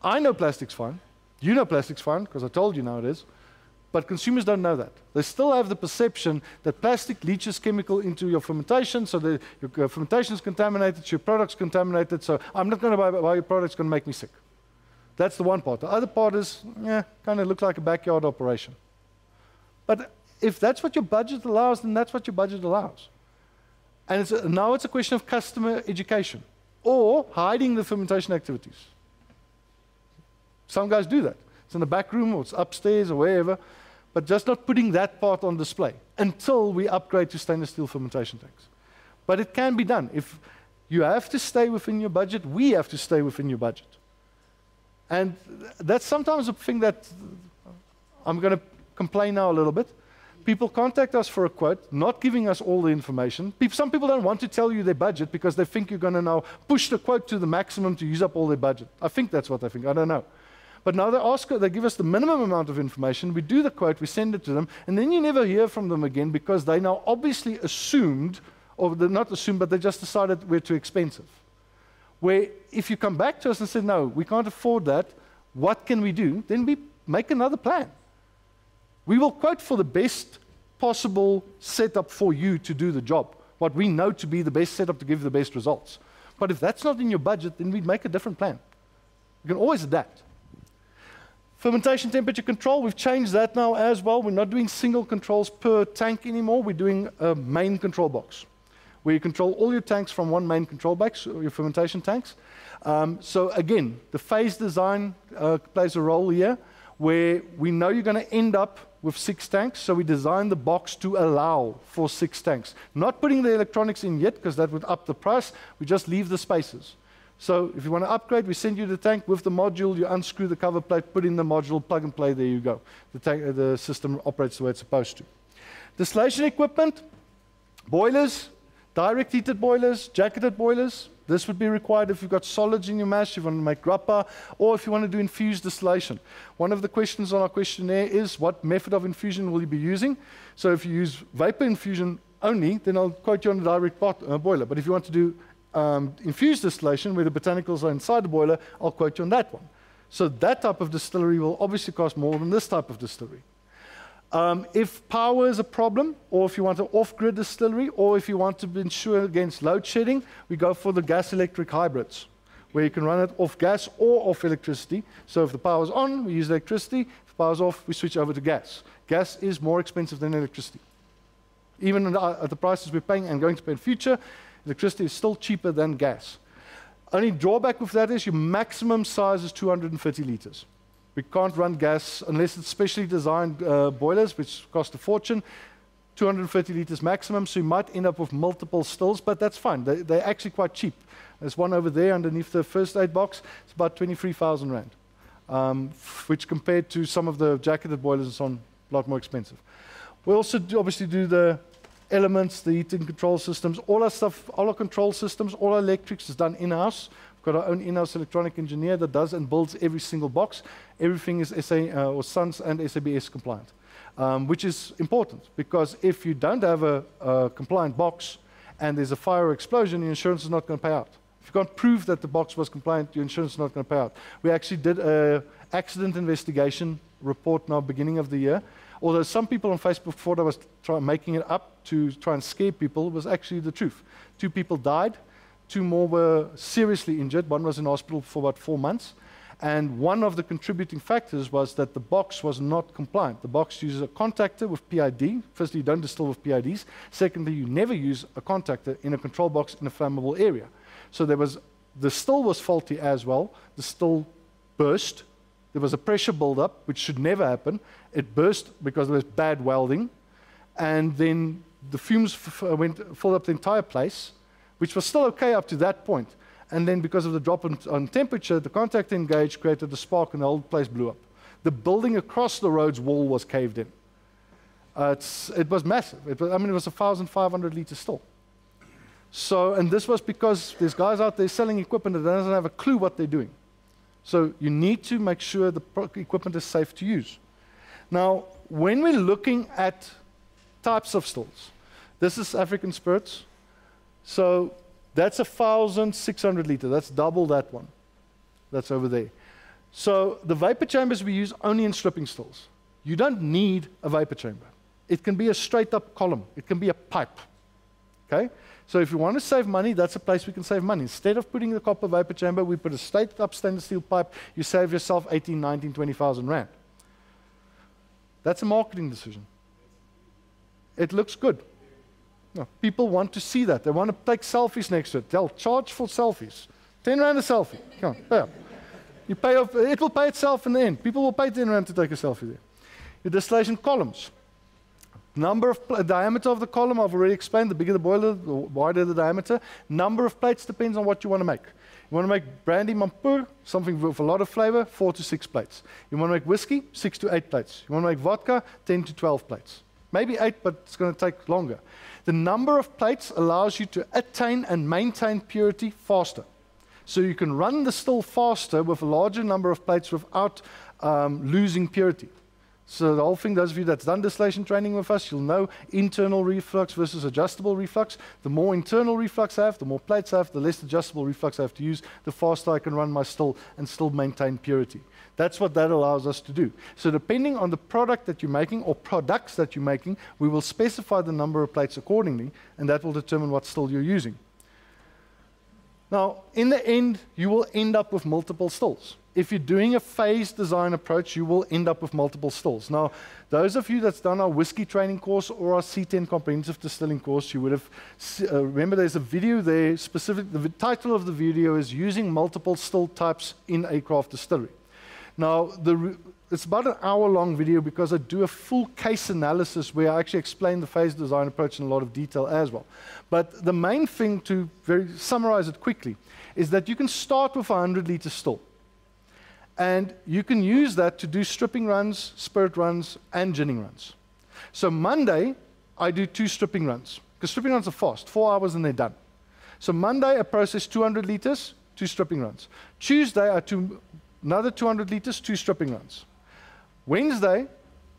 I know plastic's fine. You know plastic's fine because I told you now it is. But consumers don't know that. They still have the perception that plastic leaches chemical into your fermentation, so the, your fermentation is contaminated, your product's contaminated, so I'm not going to buy, buy your product, it's going to make me sick. That's the one part. The other part is, yeah, kind of looks like a backyard operation. But if that's what your budget allows, then that's what your budget allows. And it's a, now it's a question of customer education or hiding the fermentation activities. Some guys do that. It's in the back room or it's upstairs or wherever, but just not putting that part on display until we upgrade to stainless steel fermentation tanks. But it can be done. If you have to stay within your budget, we have to stay within your budget. And that's sometimes a thing that I'm going to complain now a little bit. People contact us for a quote, not giving us all the information. Some people don't want to tell you their budget because they think you're going to now push the quote to the maximum to use up all their budget. I think that's what they think. I don't know. But now they ask, they give us the minimum amount of information. We do the quote, we send it to them, and then you never hear from them again because they now obviously assumed, or they're not assumed, but they just decided we're too expensive. Where if you come back to us and say, no, we can't afford that, what can we do? Then we make another plan. We will quote for the best possible setup for you to do the job, what we know to be the best setup to give the best results. But if that's not in your budget, then we'd make a different plan. You can always adapt. Fermentation temperature control, we've changed that now as well. We're not doing single controls per tank anymore. We're doing a main control box where you control all your tanks from one main control box, your fermentation tanks. Um, so again, the phase design uh, plays a role here where we know you're going to end up with six tanks, so we designed the box to allow for six tanks. Not putting the electronics in yet because that would up the price. We just leave the spaces. So if you want to upgrade, we send you the tank with the module. You unscrew the cover plate, put in the module, plug and play. There you go. The, tank, uh, the system operates the way it's supposed to. Distillation equipment, boilers, direct heated boilers, jacketed boilers. This would be required if you've got solids in your mash, if you want to make grappa, or if you want to do infused distillation. One of the questions on our questionnaire is what method of infusion will you be using? So if you use vapor infusion only, then I'll quote you on the direct pot, uh, boiler. But if you want to do um, infused distillation, where the botanicals are inside the boiler, I'll quote you on that one. So that type of distillery will obviously cost more than this type of distillery. Um, if power is a problem, or if you want an off-grid distillery, or if you want to ensure against load shedding, we go for the gas-electric hybrids, where you can run it off gas or off electricity. So if the power is on, we use electricity. If the Power's off, we switch over to gas. Gas is more expensive than electricity. Even at the prices we're paying and going to pay in future, electricity is still cheaper than gas. Only drawback with that is your maximum size is 230 liters. We can't run gas unless it's specially designed uh, boilers, which cost a fortune. 230 liters maximum, so you might end up with multiple stills, but that's fine. They, they're actually quite cheap. There's one over there underneath the first aid box. It's about 23,000 rand, um, which compared to some of the jacketed boilers and so on, a lot more expensive. We also do obviously do the elements, the heating control systems, all our stuff, all our control systems, all our electrics is done in-house. We've got our own in-house electronic engineer that does and builds every single box. Everything is SA uh, or SANS and SABS compliant, um, which is important because if you don't have a, a compliant box and there's a fire or explosion, the insurance is not going to pay out. If you can't prove that the box was compliant, your insurance is not going to pay out. We actually did an accident investigation report now beginning of the year although some people on Facebook thought I was try, making it up to try and scare people, was actually the truth. Two people died, two more were seriously injured. One was in hospital for about four months. And one of the contributing factors was that the box was not compliant. The box uses a contactor with PID. Firstly, you don't distill with PIDs. Secondly, you never use a contactor in a control box in a flammable area. So there was, the still was faulty as well. The still burst there was a pressure buildup, which should never happen. It burst because there was bad welding. And then the fumes went, filled up the entire place, which was still okay up to that point. And then because of the drop in, on temperature, the contact engaged, created a spark, and the whole place blew up. The building across the road's wall was caved in. Uh, it was massive. It was, I mean, it was a 1,500 liter still. So, and this was because there's guys out there selling equipment that doesn't have a clue what they're doing. So you need to make sure the equipment is safe to use. Now, when we're looking at types of stills, this is African spirits. So that's a 1,600 liter. That's double that one. That's over there. So the vapor chambers we use only in stripping stills. You don't need a vapor chamber. It can be a straight up column. It can be a pipe. Okay? So if you want to save money, that's a place we can save money. Instead of putting the copper vapor chamber, we put a straight up stainless steel pipe. You save yourself 18, 19, 20,000 rand. That's a marketing decision. It looks good. No, people want to see that. They want to take selfies next to it. They'll charge for selfies. 10 rand a selfie. Come on. You pay off, it will pay itself in the end. People will pay 10 rand to take a selfie there. Your distillation columns. Number of diameter of the column, I've already explained. The bigger the boiler, the wider the diameter. Number of plates depends on what you want to make. You want to make brandy mampoer, something with a lot of flavor, four to six plates. You want to make whiskey, six to eight plates. You want to make vodka, 10 to 12 plates. Maybe eight, but it's going to take longer. The number of plates allows you to attain and maintain purity faster. So you can run the still faster with a larger number of plates without um, losing purity. So the whole thing, those of you that's done distillation training with us, you'll know internal reflux versus adjustable reflux. The more internal reflux I have, the more plates I have, the less adjustable reflux I have to use, the faster I can run my still and still maintain purity. That's what that allows us to do. So depending on the product that you're making or products that you're making, we will specify the number of plates accordingly, and that will determine what still you're using. Now, in the end, you will end up with multiple stills if you're doing a phase design approach, you will end up with multiple stills. Now, those of you that's done our whiskey training course or our C10 comprehensive distilling course, you would have uh, remember there's a video there specific. The title of the video is using multiple still types in a craft distillery. Now, the, it's about an hour long video because I do a full case analysis where I actually explain the phase design approach in a lot of detail as well. But the main thing to very, summarize it quickly is that you can start with a 100 liter still. And you can use that to do stripping runs, spirit runs, and ginning runs. So Monday, I do two stripping runs, because stripping runs are fast, four hours and they're done. So Monday, I process 200 liters, two stripping runs. Tuesday, I do another 200 liters, two stripping runs. Wednesday,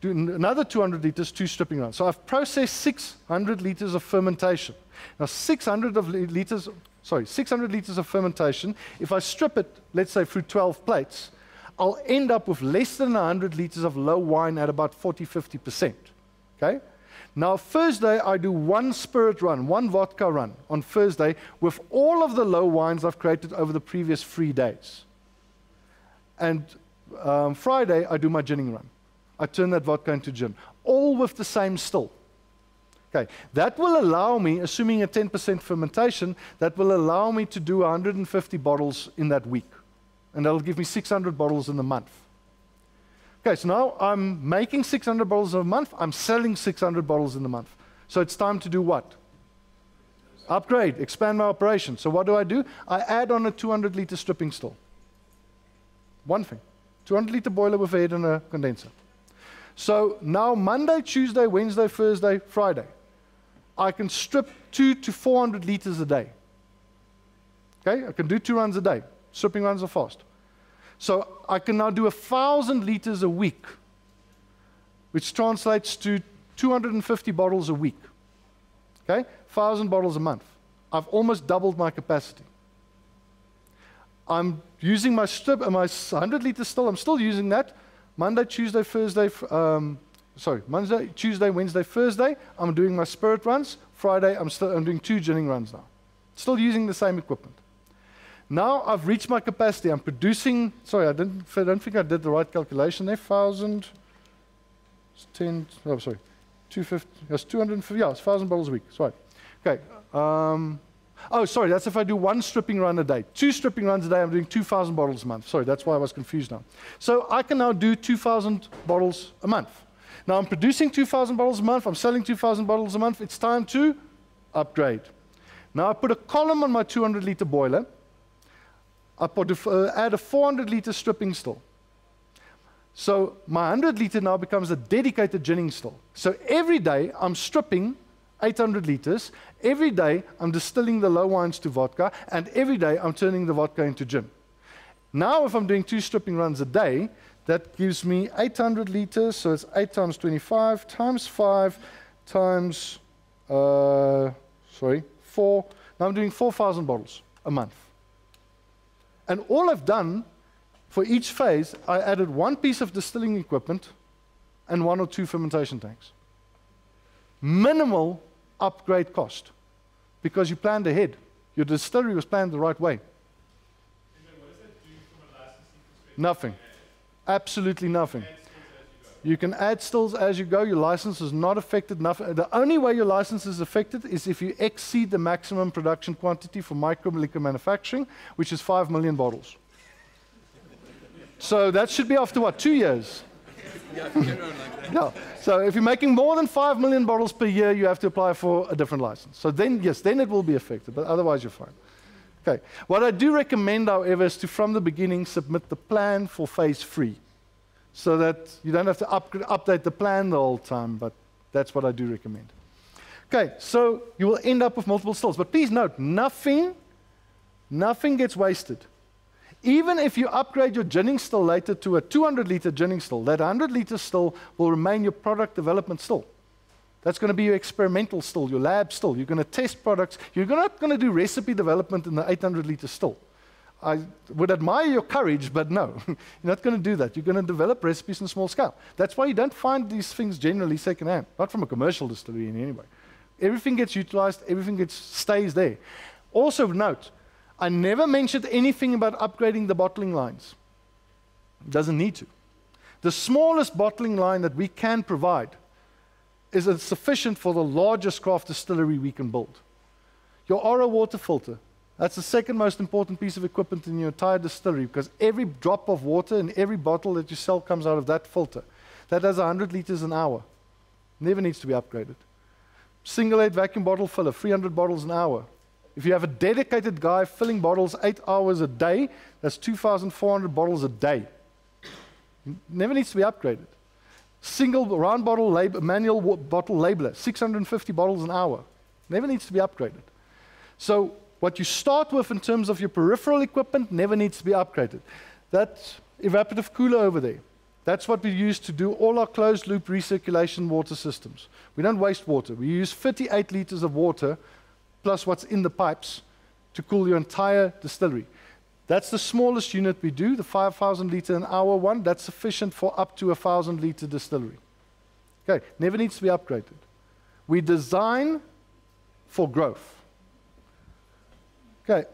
do another 200 liters, two stripping runs. So I've processed 600 liters of fermentation. Now, 600 of liters, sorry, 600 liters of fermentation, if I strip it, let's say through 12 plates, I'll end up with less than 100 liters of low wine at about 40, 50%. Okay? Now, Thursday, I do one spirit run, one vodka run on Thursday with all of the low wines I've created over the previous three days. And um, Friday, I do my ginning run. I turn that vodka into gin, all with the same still. Okay, that will allow me, assuming a 10% fermentation, that will allow me to do 150 bottles in that week. And that'll give me 600 bottles in the month. Okay, so now I'm making 600 bottles a month, I'm selling 600 bottles in the month. So it's time to do what? Upgrade, expand my operation. So what do I do? I add on a 200 liter stripping still. One thing 200 liter boiler with a head and a condenser. So now Monday, Tuesday, Wednesday, Thursday, Friday, I can strip two to 400 liters a day. Okay, I can do two runs a day. Stripping runs are fast. So I can now do a thousand liters a week, which translates to 250 bottles a week. Okay, thousand bottles a month. I've almost doubled my capacity. I'm using my strip, my 100 liters still. I'm still using that. Monday, Tuesday, Thursday. Um, sorry, Monday, Tuesday, Wednesday, Thursday. I'm doing my spirit runs. Friday, I'm still I'm doing two ginning runs now. Still using the same equipment. Now I've reached my capacity. I'm producing, sorry, I, didn't, I don't think I did the right calculation there. 1,000, 10, oh, sorry, 250, that's 250, yeah, it's 1,000 bottles a week. Sorry. Okay. Um, oh, sorry, that's if I do one stripping run a day. Two stripping runs a day, I'm doing 2,000 bottles a month. Sorry, that's why I was confused now. So I can now do 2,000 bottles a month. Now I'm producing 2,000 bottles a month, I'm selling 2,000 bottles a month. It's time to upgrade. Now I put a column on my 200 liter boiler I put a, uh, add a 400 liter stripping still. So my 100 liter now becomes a dedicated ginning still. So every day I'm stripping 800 liters. Every day I'm distilling the low wines to vodka, and every day I'm turning the vodka into gin. Now, if I'm doing two stripping runs a day, that gives me 800 liters. So it's 8 times 25 times 5 times, uh, sorry, 4. Now I'm doing 4,000 bottles a month. And all I've done for each phase, I added one piece of distilling equipment and one or two fermentation tanks. Minimal upgrade cost because you planned ahead. Your distillery was planned the right way. Nothing. Absolutely nothing. You can add stills as you go. Your license is not affected. Nothing. Uh, the only way your license is affected is if you exceed the maximum production quantity for micro liquor manufacturing, which is 5 million bottles. so that should be after what, two years? *laughs* yeah. So if you're making more than 5 million bottles per year, you have to apply for a different license. So then, yes, then it will be affected, but otherwise you're fine. Okay. What I do recommend, however, is to from the beginning submit the plan for phase three so that you don't have to up, update the plan the whole time, but that's what I do recommend. Okay, so you will end up with multiple stills, but please note, nothing, nothing gets wasted. Even if you upgrade your ginning still later to a 200 liter ginning still, that 100 liter still will remain your product development still. That's going to be your experimental still, your lab still. You're going to test products. You're not going to do recipe development in the 800 liter still. I would admire your courage, but no, *laughs* you're not going to do that. You're going to develop recipes in small scale. That's why you don't find these things generally secondhand, not from a commercial distillery in any way. Everything gets utilized, everything gets, stays there. Also, note, I never mentioned anything about upgrading the bottling lines. It doesn't need to. The smallest bottling line that we can provide is sufficient for the largest craft distillery we can build. Your RO water filter, that's the second most important piece of equipment in your entire distillery because every drop of water in every bottle that you sell comes out of that filter. That does 100 liters an hour. Never needs to be upgraded. Single eight vacuum bottle filler, 300 bottles an hour. If you have a dedicated guy filling bottles eight hours a day, that's 2,400 bottles a day. Never needs to be upgraded. Single round bottle lab- manual bottle labeler, 650 bottles an hour. Never needs to be upgraded. So what you start with in terms of your peripheral equipment never needs to be upgraded. That evaporative cooler over there, that's what we use to do all our closed loop recirculation water systems. We don't waste water. We use 58 liters of water plus what's in the pipes to cool your entire distillery. That's the smallest unit we do, the 5,000 liter an hour one. That's sufficient for up to a 1,000 liter distillery. Okay, never needs to be upgraded. We design for growth. Okay,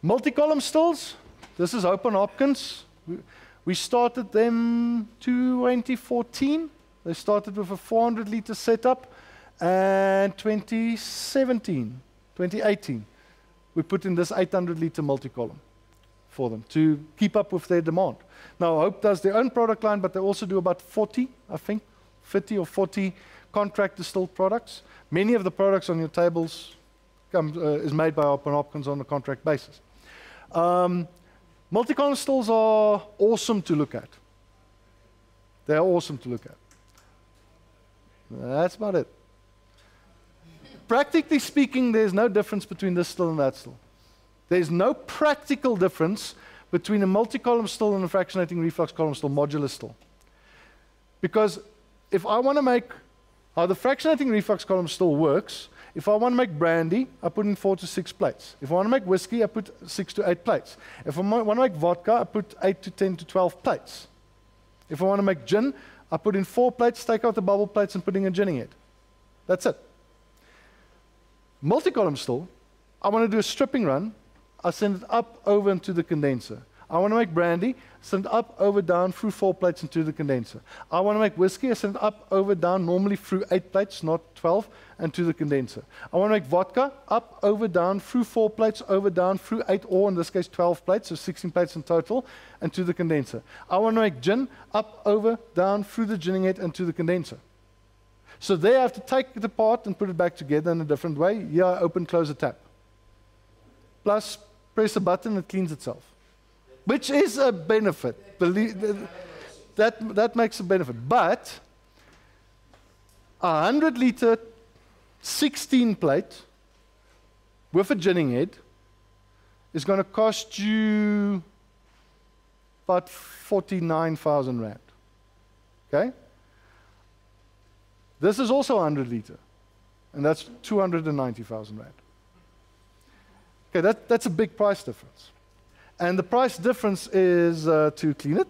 multi-column stills. This is Hope on Hopkins. We, We started them 2014. They started with a 400 liter setup, and 2017, 2018, we put in this 800 liter multi column for them to keep up with their demand. Now, Hope does their own product line, but they also do about 40, I think, 50 or 40 contract distilled products. Many of the products on your tables come, uh, is made by Hope on Hopkins on a contract basis. Um, multi-column are awesome to look at. They're awesome to look at. That's about it. Practically speaking, there's no difference between this still and that still. There's no practical difference between a multi-column still and a fractionating reflux column still, modular still. Because if I want to make how the fractionating reflux column still works, if I want to make brandy, I put in four to six plates. If I want to make whiskey, I put six to eight plates. If I want to make vodka, I put eight to 10 to 12 plates. If I want to make gin, I put in four plates, take out the bubble plates, and put in a in it. That's it. Multi-column still, I want to do a stripping run. I send it up over into the condenser. I want to make brandy, send up, over, down, through four plates into the condenser. I want to make whiskey, I send up, over, down, normally through eight plates, not 12, and to the condenser. I want to make vodka, up, over, down, through four plates, over, down, through eight, or in this case 12 plates, so 16 plates in total, and to the condenser. I want to make gin, up, over, down, through the ginning head, and to the condenser. So there I have to take it apart and put it back together in a different way. Here I open, close the tap. Plus, press a button, it cleans itself which is a benefit. Believe, that, that makes a benefit. But a 100 liter 16 plate with a ginning head is going to cost you about 49,000 Rand. Okay? This is also 100 liter, and that's 290,000 Rand. Okay, that, that's a big price difference. And the price difference is uh, to clean it.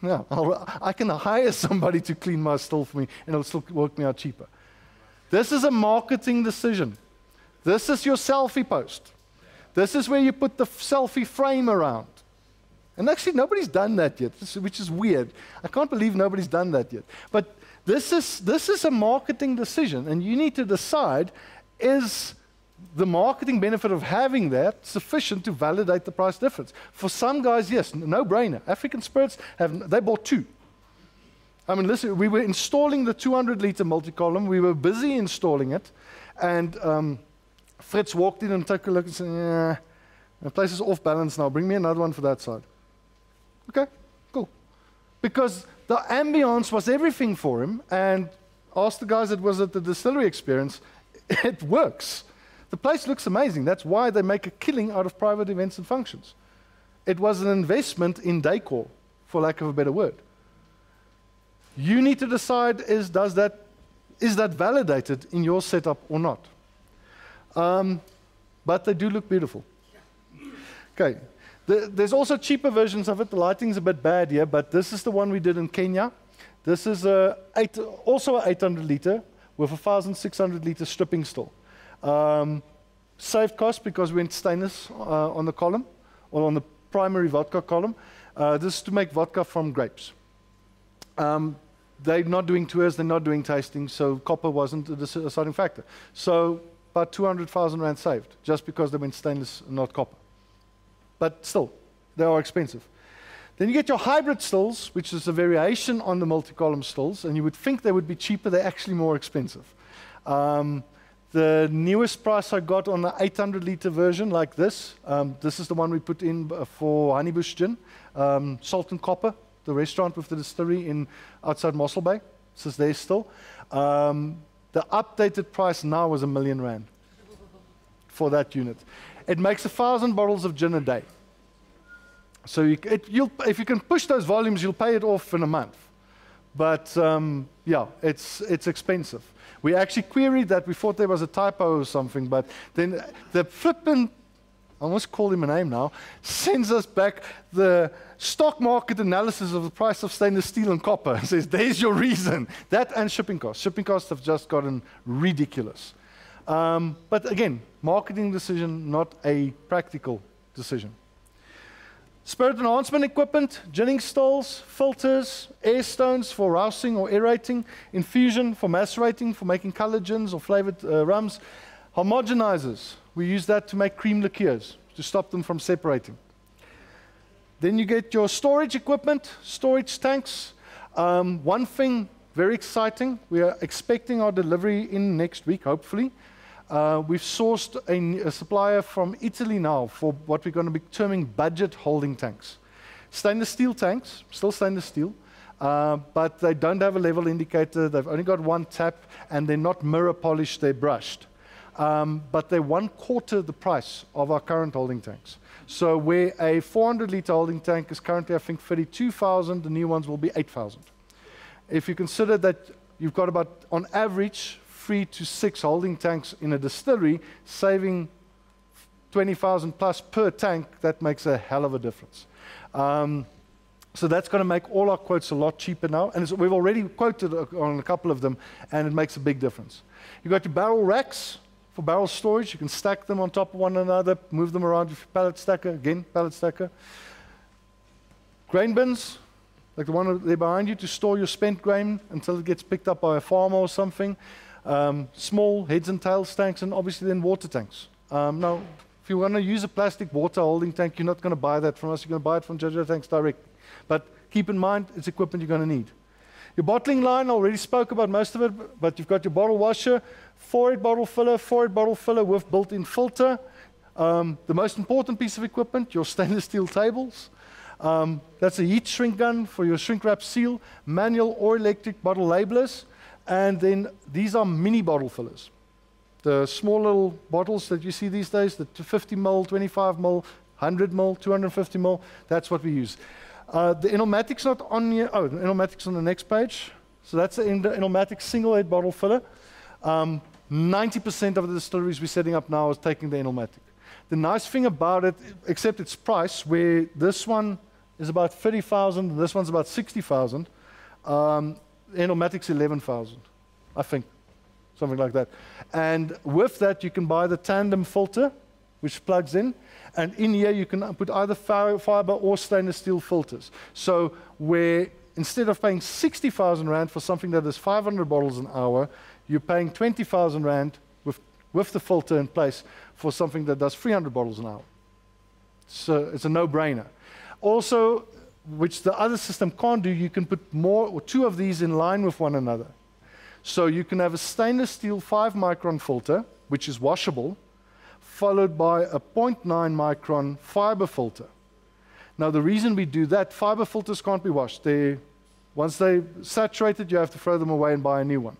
Yeah, I'll, I can hire somebody to clean my still for me, and it'll still work me out cheaper. This is a marketing decision. This is your selfie post. This is where you put the selfie frame around. And actually, nobody's done that yet, which is weird. I can't believe nobody's done that yet. But this is, this is a marketing decision, and you need to decide is the marketing benefit of having that sufficient to validate the price difference. For some guys, yes, no brainer. African Spirits have they bought two. I mean, listen, we were installing the 200 liter multi column. We were busy installing it, and um, Fritz walked in and took a look and said, "Yeah, the place is off balance now. Bring me another one for that side." Okay, cool. Because the ambience was everything for him, and asked the guys that was at the distillery experience, *laughs* it works. The place looks amazing. That's why they make a killing out of private events and functions. It was an investment in decor, for lack of a better word. You need to decide is, does that, is that validated in your setup or not? Um, but they do look beautiful. Okay. The, there's also cheaper versions of it. The lighting's a bit bad here, but this is the one we did in Kenya. This is a eight, also an 800 liter with a 1,600 liter stripping still. Um, saved cost because we went stainless uh, on the column, or on the primary vodka column. Uh, this is to make vodka from grapes. Um, they're not doing tours, they're not doing tasting, so copper wasn't a deciding factor. So about 200,000 Rand saved, just because they went stainless and not copper. But still, they are expensive. Then you get your hybrid stills, which is a variation on the multi-column stills, and you would think they would be cheaper, they're actually more expensive. Um, the newest price I got on the 800 liter version, like this, um, this is the one we put in uh, for Honeybush Gin, um, Salt and Copper, the restaurant with the distillery in outside Mossel Bay. This is there still. Um, the updated price now is a million rand for that unit. It makes a thousand bottles of gin a day. So you, it, if you can push those volumes, you'll pay it off in a month. But um, yeah, it's, it's expensive. We actually queried that. We thought there was a typo or something, but then the flippant, I almost call him a name now, sends us back the stock market analysis of the price of stainless steel and copper and *laughs* says, there's your reason. That and shipping costs. Shipping costs have just gotten ridiculous. Um, but again, marketing decision, not a practical decision. Spirit enhancement equipment, ginning stills, filters, air stones for rousing or aerating, infusion for macerating, for making colored gins or flavored uh, rums, homogenizers. We use that to make cream liqueurs to stop them from separating. Then you get your storage equipment, storage tanks. Um, one thing very exciting, we are expecting our delivery in next week, hopefully. Uh, we've sourced a, a, supplier from Italy now for what we're going to be terming budget holding tanks. Stainless steel tanks, still stainless steel, uh, but they don't have a level indicator. They've only got one tap, and they're not mirror polished, they're brushed. Um, but they're one quarter the price of our current holding tanks. So where a 400 liter holding tank is currently, I think, 32,000, the new ones will be 8,000. If you consider that you've got about, on average, three to six holding tanks in a distillery, saving 20,000 plus per tank, that makes a hell of a difference. Um, so that's going to make all our quotes a lot cheaper now. And we've already quoted on a couple of them, and it makes a big difference. You've got your barrel racks for barrel storage. You can stack them on top of one another, move them around with your pallet stacker. Again, pallet stacker. Grain bins, like the one there behind you, to store your spent grain until it gets picked up by a farmer or something um, small heads and tails tanks, and obviously then water tanks. Um, now, if you want to use a plastic water holding tank, you're not going to buy that from us. You're going to buy it from JoJo Tanks direct. But keep in mind, it's equipment you're going to need. Your bottling line, I already spoke about most of it, but you've got your bottle washer, four-head bottle filler, four-head bottle filler with built-in filter. Um, the most important piece of equipment, your stainless steel tables. Um, that's a heat shrink gun for your shrink wrap seal, manual or electric bottle labelers. And then these are mini bottle fillers. The small little bottles that you see these days, the 50 ml, 25 ml, 100 ml, 250 ml, that's what we use. Uh, the Enolmatic's not on here. Oh, the Enolmatic's on the next page. So that's the Enolmatic single head bottle filler. 90% um, of the distilleries we're setting up now is taking the Enolmatic. The nice thing about it, except its price, where this one is about 30,000, this one's about 60,000, um, Enolmatic's 11,000, I think, something like that. And with that, you can buy the tandem filter, which plugs in. And in here, you can put either fiber or stainless steel filters. So where instead of paying 60,000 Rand for something that is 500 bottles an hour, you're paying 20,000 Rand with, with the filter in place for something that does 300 bottles an hour. So it's a no-brainer. Also, which the other system can't do, you can put more or two of these in line with one another. So you can have a stainless steel 5 micron filter, which is washable, followed by a 0.9 micron fiber filter. Now, the reason we do that, fiber filters can't be washed. They, once they're saturated, you have to throw them away and buy a new one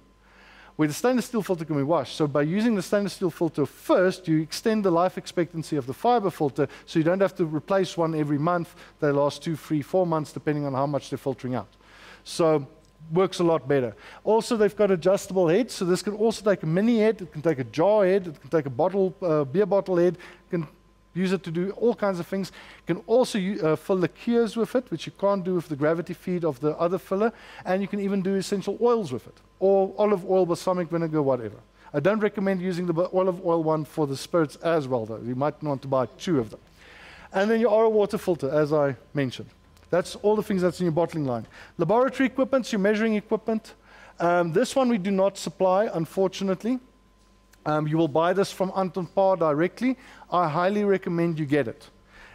where the stainless steel filter can be washed. So by using the stainless steel filter first, you extend the life expectancy of the fiber filter so you don't have to replace one every month. They last two, three, four months depending on how much they're filtering out. So works a lot better. Also, they've got adjustable heads, so this can also take a mini head, it can take a jar head, it can take a bottle, uh, beer bottle head, it can use it to do all kinds of things. You can also uh, fill liqueurs with it, which you can't do with the gravity feed of the other filler, and you can even do essential oils with it, or olive oil, balsamic vinegar, whatever. I don't recommend using the olive oil one for the spirits as well, though. You might want to buy two of them. And then your RO water filter, as I mentioned. That's all the things that's in your bottling line. Laboratory equipment, your measuring equipment. Um, this one we do not supply, unfortunately. Um, you will buy this from Anton Paar directly. I highly recommend you get it.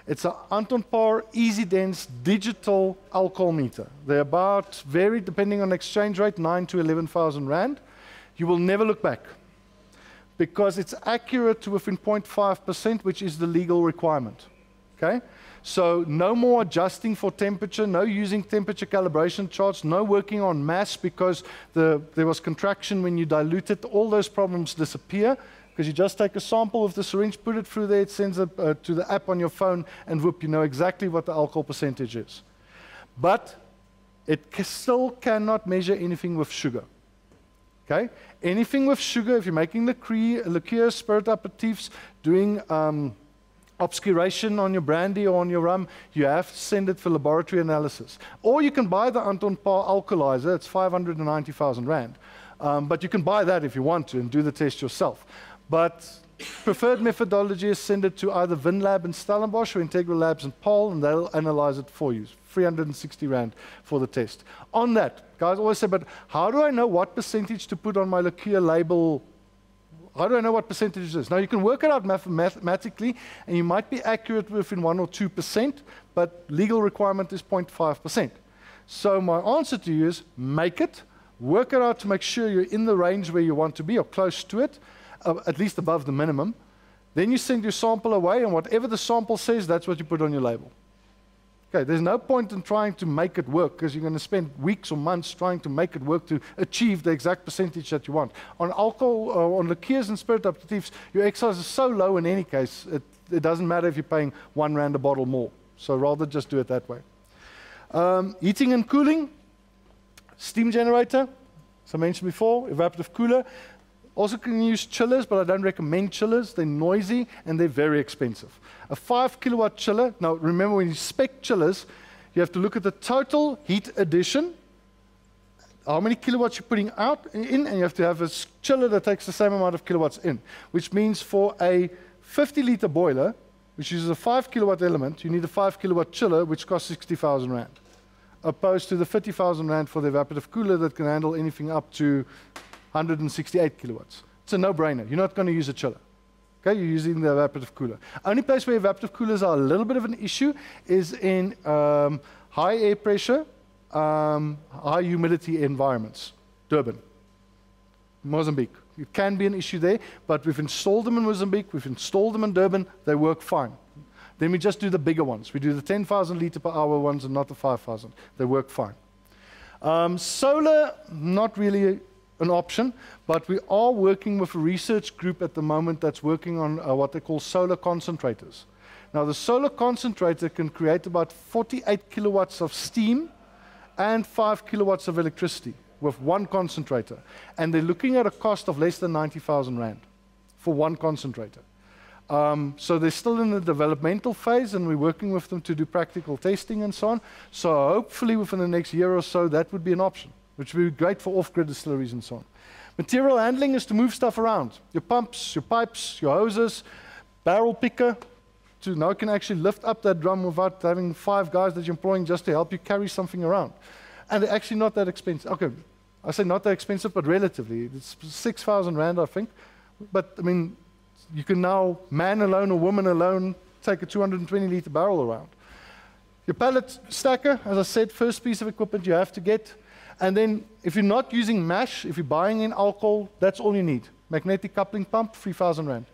It's an Anton Paar EasyDens digital alcohol meter. They're about, vary depending on exchange rate, 9 to 11,000 Rand. You will never look back because it's accurate to within 0.5%, which is the legal requirement. Okay? So no more adjusting for temperature, no using temperature calibration charts, no working on mass because the, there was contraction when you diluted. All those problems disappear because you just take a sample of the syringe, put it through there, it sends it uh, to the app on your phone, and whoop, you know exactly what the alcohol percentage is. But it still cannot measure anything with sugar. Okay? Anything with sugar, if you're making liqueur, liqueur spirit aperitifs, doing um, obscuration on your brandy or on your rum, you have to send it for laboratory analysis. Or you can buy the Anton Paar Alcolyzer, it's 590,000 Rand. Um, but you can buy that if you want to and do the test yourself. But preferred methodology is send it to either WinLab in Stellenbosch or Integral Labs in Paarl, and they'll analyze it for you. 360 Rand for the test. On that, guys always say, but how do I know what percentage to put on my liqueur label I know what percentage it is? Now, you can work it out math mathematically, and you might be accurate within 1 or 2%, but legal requirement is 0.5%. So my answer to you is make it, work it out to make sure you're in the range where you want to be or close to it, uh, at least above the minimum. Then you send your sample away, and whatever the sample says, that's what you put on your label. Okay, there's no point in trying to make it work because you're going to spend weeks or months trying to make it work to achieve the exact percentage that you want. On alcohol, uh, on liqueurs and spirit aperitifs, your excise is so low in any case, it, it, doesn't matter if you're paying one rand a bottle more. So rather just do it that way. Um, heating and cooling, steam generator, as I mentioned before, evaporative cooler. Also can use chillers, but I don't recommend chillers. They're noisy and they're very expensive. A 5 kilowatt chiller, now remember when you spec chillers, you have to look at the total heat addition, how many kilowatts you're putting out in, and you have to have a chiller that takes the same amount of kilowatts in, which means for a 50 liter boiler, which uses a 5 kilowatt element, you need a 5 kilowatt chiller, which costs 60,000 Rand, opposed to the 50,000 Rand for the evaporative cooler that can handle anything up to 168 kilowatts. It's a no-brainer. You're not going to use a chiller. Okay, you're using the evaporative cooler. Only place where evaporative coolers are a little bit of an issue is in um, high air pressure, um, high humidity environments. Durban, Mozambique. It can be an issue there, but we've installed them in Mozambique, we've installed them in Durban, they work fine. Then we just do the bigger ones. We do the 10,000 liter per hour ones and not the 5,000. They work fine. Um, solar, not really an option, but we are working with a research group at the moment that's working on uh, what they call solar concentrators. Now, the solar concentrator can create about 48 kilowatts of steam and 5 kilowatts of electricity with one concentrator. And they're looking at a cost of less than 90,000 Rand for one concentrator. Um, so they're still in the developmental phase, and we're working with them to do practical testing and so on. So hopefully, within the next year or so, that would be an option which would be great for off-grid distilleries and so on. Material handling is to move stuff around. Your pumps, your pipes, your hoses, barrel picker. To now can actually lift up that drum without having five guys that you're employing just to help you carry something around. And actually not that expensive. Okay, I say not that expensive, but relatively. It's 6,000 Rand, I think. But, I mean, you can now, man alone or woman alone, take a 220 liter barrel around. Your pallet stacker, as I said, first piece of equipment you have to get. And then if you're not using mash, if you're buying in alcohol, that's all you need. Magnetic coupling pump, 3,000 Rand.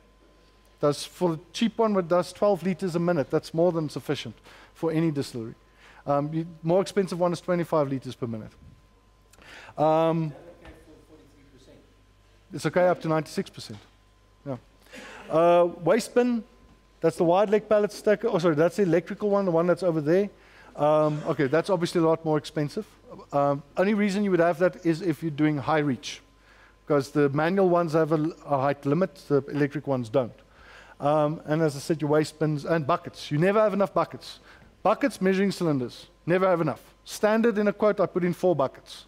Does for the cheap one, it does 12 liters a minute. That's more than sufficient for any distillery. Um, the more expensive one is 25 liters per minute. Um, it's okay up to 96%. Yeah. Uh, waste bin, that's the wide leg pallet stacker. Oh, sorry, that's the electrical one, the one that's over there. Um, okay, that's obviously a lot more expensive. Um, only reason you would have that is if you're doing high reach, because the manual ones have a, a height limit, the electric ones don't. Um, and as I said, your waste bins and buckets. You never have enough buckets. Buckets, measuring cylinders, never have enough. Standard in a quote, I put in four buckets.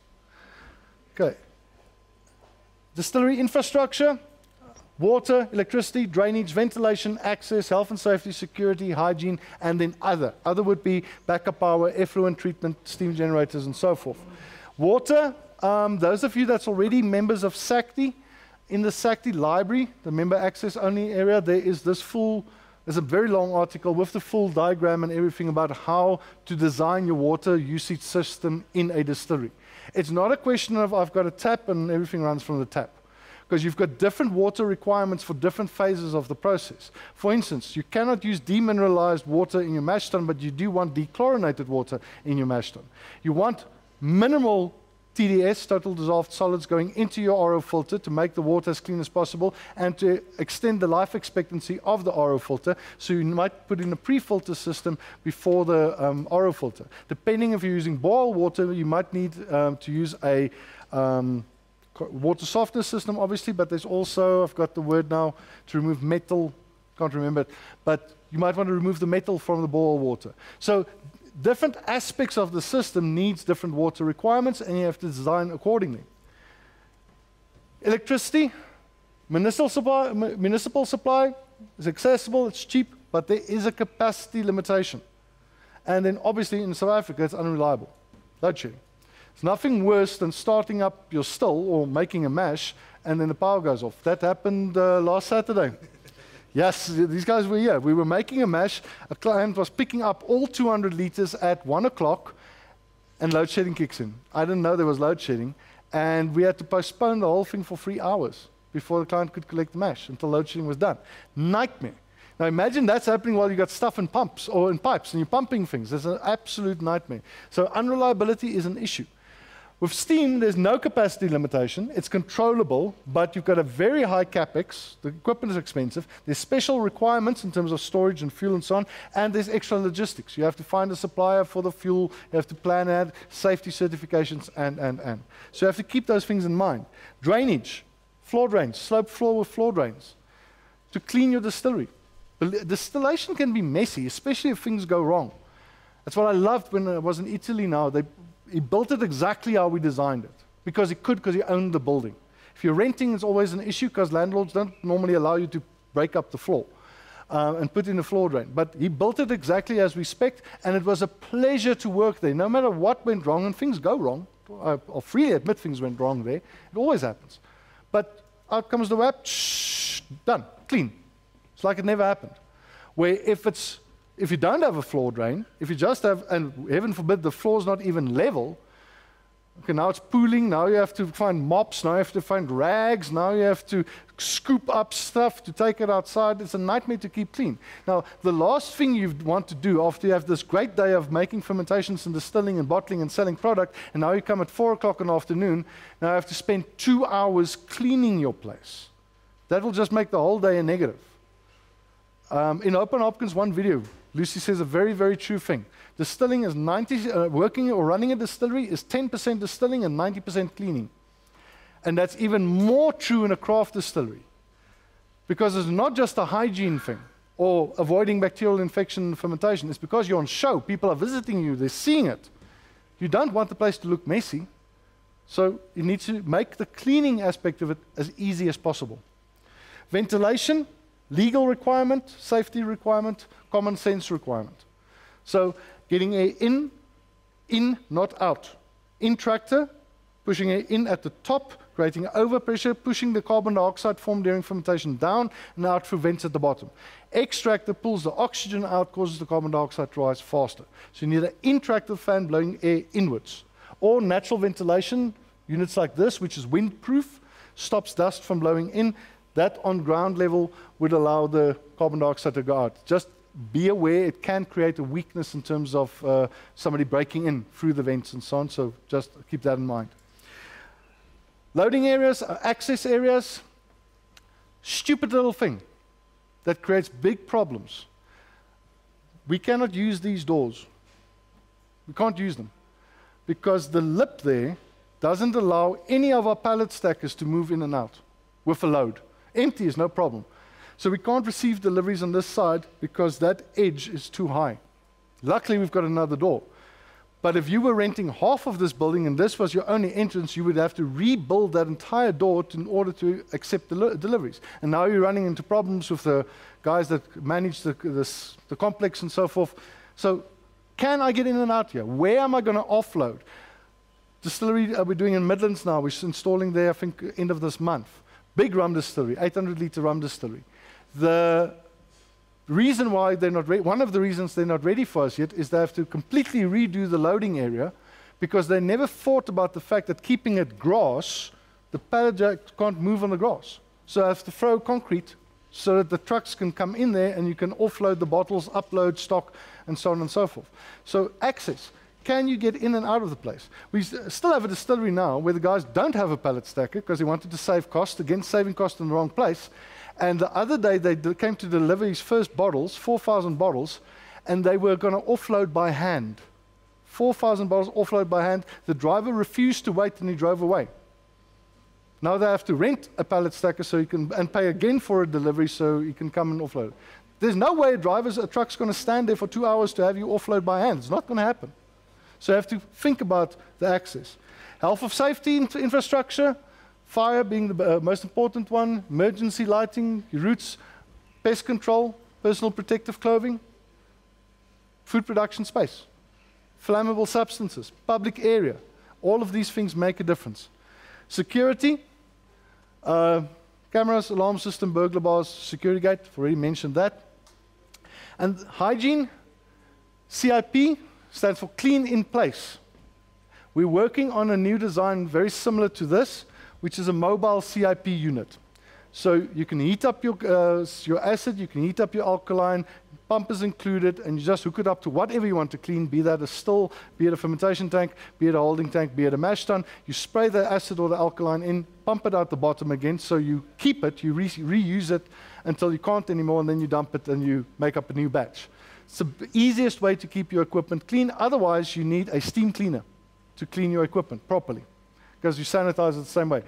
Okay. Distillery infrastructure, water, electricity, drainage, ventilation, access, health and safety, security, hygiene, and then other. Other would be backup power, effluent treatment, steam generators, and so forth. Water, um, those of you that's already members of SACTI, in the SACTI library, the member access only area, there is this full, there's a very long article with the full diagram and everything about how to design your water usage system in a distillery. It's not a question of I've got a tap and everything runs from the tap because you've got different water requirements for different phases of the process. For instance, you cannot use demineralized water in your mash tun, but you do want dechlorinated water in your mash tun. You want minimal TDS, total dissolved solids, going into your RO filter to make the water as clean as possible and to extend the life expectancy of the RO filter. So you might put in a pre-filter system before the um, RO filter. Depending if you're using borehole water, you might need um, to use a um, water softness system, obviously, but there's also, I've got the word now, to remove metal, can't remember it, but you might want to remove the metal from the borehole water. So different aspects of the system needs different water requirements, and you have to design accordingly. Electricity, Municipal supply, municipal supply is accessible, it's cheap, but there is a capacity limitation. And then obviously in South Africa, it's unreliable. Load shedding. Nothing worse than starting up your still or making a mash and then the power goes off. That happened uh, last Saturday. yes, these guys were here. We were making a mash. A client was picking up all 200 liters at 1 o'clock and load shedding kicks in. I didn't know there was load shedding. And we had to postpone the whole thing for three hours before the client could collect the mash until load shedding was done. Nightmare. Now imagine that's happening while you've got stuff in pumps or in pipes and you're pumping things. It's an absolute nightmare. So unreliability is an issue. With steam, there's no capacity limitation. It's controllable, but you've got a very high capex. The equipment is expensive. There's special requirements in terms of storage and fuel and so on, and there's extra logistics. You have to find a supplier for the fuel. You have to plan ahead, safety certifications, and, and, and. So you have to keep those things in mind. Drainage, floor drains, slope floor with floor drains. To clean your distillery. Distillation can be messy, especially if things go wrong. That's what I loved when I was in Italy now. They, he built it exactly how we designed it because he could, because he owned the building. If you're renting, it's always an issue because landlords don't normally allow you to break up the floor uh, and put in a floor drain. But he built it exactly as we spec, and it was a pleasure to work there. No matter what went wrong, and things go wrong, I'll freely admit things went wrong there. It always happens. But out comes the WAP, shh, done, clean. It's like it never happened. Where if it's if you don't have a floor drain, if you just have, and heaven forbid the floor's not even level, okay, now it's pooling, now you have to find mops, now you have to find rags, now you have to scoop up stuff to take it outside. It's a nightmare to keep clean. Now, the last thing you want to do after you have this great day of making fermentations and distilling and bottling and selling product, and now you come at four o'clock in the afternoon, now you have to spend two hours cleaning your place. That will just make the whole day a negative. Um, in Hope on Hopkins, one video, Lucy says a very, very true thing. Distilling is 90, uh, working or running a distillery is 10% distilling and 90% cleaning. And that's even more true in a craft distillery. Because it's not just a hygiene thing or avoiding bacterial infection and fermentation. It's because you're on show. People are visiting you, they're seeing it. You don't want the place to look messy. So you need to make the cleaning aspect of it as easy as possible. Ventilation, legal requirement, safety requirement, common sense requirement. So getting air in, in, not out. In tractor, pushing air in at the top, creating overpressure, pushing the carbon dioxide formed during fermentation down and out through vents at the bottom. Extractor pulls the oxygen out, causes the carbon dioxide to rise faster. So you need an intractor fan blowing air inwards. Or natural ventilation, units like this, which is windproof, stops dust from blowing in, that on ground level would allow the carbon dioxide to go out. Just be aware it can create a weakness in terms of uh, somebody breaking in through the vents and so on, so just keep that in mind. Loading areas, uh, access areas, stupid little thing that creates big problems. We cannot use these doors. We can't use them because the lip there doesn't allow any of our pallet stackers to move in and out with a load. Empty is no problem. So we can't receive deliveries on this side because that edge is too high. Luckily, we've got another door. But if you were renting half of this building and this was your only entrance, you would have to rebuild that entire door to, in order to accept the deliveries. And now you're running into problems with the guys that manage the, this, the complex and so forth. So, can I get in and out here? Where am I going to offload? Distillery uh, we're doing in Midlands now. We're installing there, I think, end of this month. Big rum distillery, 800 liter rum distillery. The reason why they're not ready, one of the reasons they're not ready for us yet is they have to completely redo the loading area because they never thought about the fact that keeping it grass, the pallet jack can't move on the grass. So I have to throw concrete so that the trucks can come in there and you can offload the bottles, upload stock, and so on and so forth. So access. Can you get in and out of the place? We uh, still have a distillery now where the guys don't have a pallet stacker because they wanted to save cost, again, saving cost in the wrong place. And the other day they came to deliver his first bottles, 4,000 bottles, and they were going to offload by hand. 4,000 bottles offload by hand. The driver refused to wait and he drove away. Now they have to rent a pallet stacker so he can, and pay again for a delivery so he can come and offload. There's no way a driver's a truck's going to stand there for two hours to have you offload by hand. It's not going to happen. So you have to think about the access. Health of safety infrastructure, Fire being the uh, most important one, emergency lighting, routes, pest control, personal protective clothing, food production space, flammable substances, public area. All of these things make a difference. Security, uh, cameras, alarm system, burglar bars, security gate, I've already mentioned that. And hygiene, CIP stands for clean in place. We're working on a new design very similar to this, which is a mobile CIP unit. So you can heat up your, uh, your acid, you can heat up your alkaline, pump is included, and you just hook it up to whatever you want to clean, be that a still, be it a fermentation tank, be it a holding tank, be it a mash tun. You spray the acid or the alkaline in, pump it out the bottom again, so you keep it, you re reuse it until you can't anymore, and then you dump it and you make up a new batch. It's the easiest way to keep your equipment clean. Otherwise, you need a steam cleaner to clean your equipment properly because you sanitize it the same way.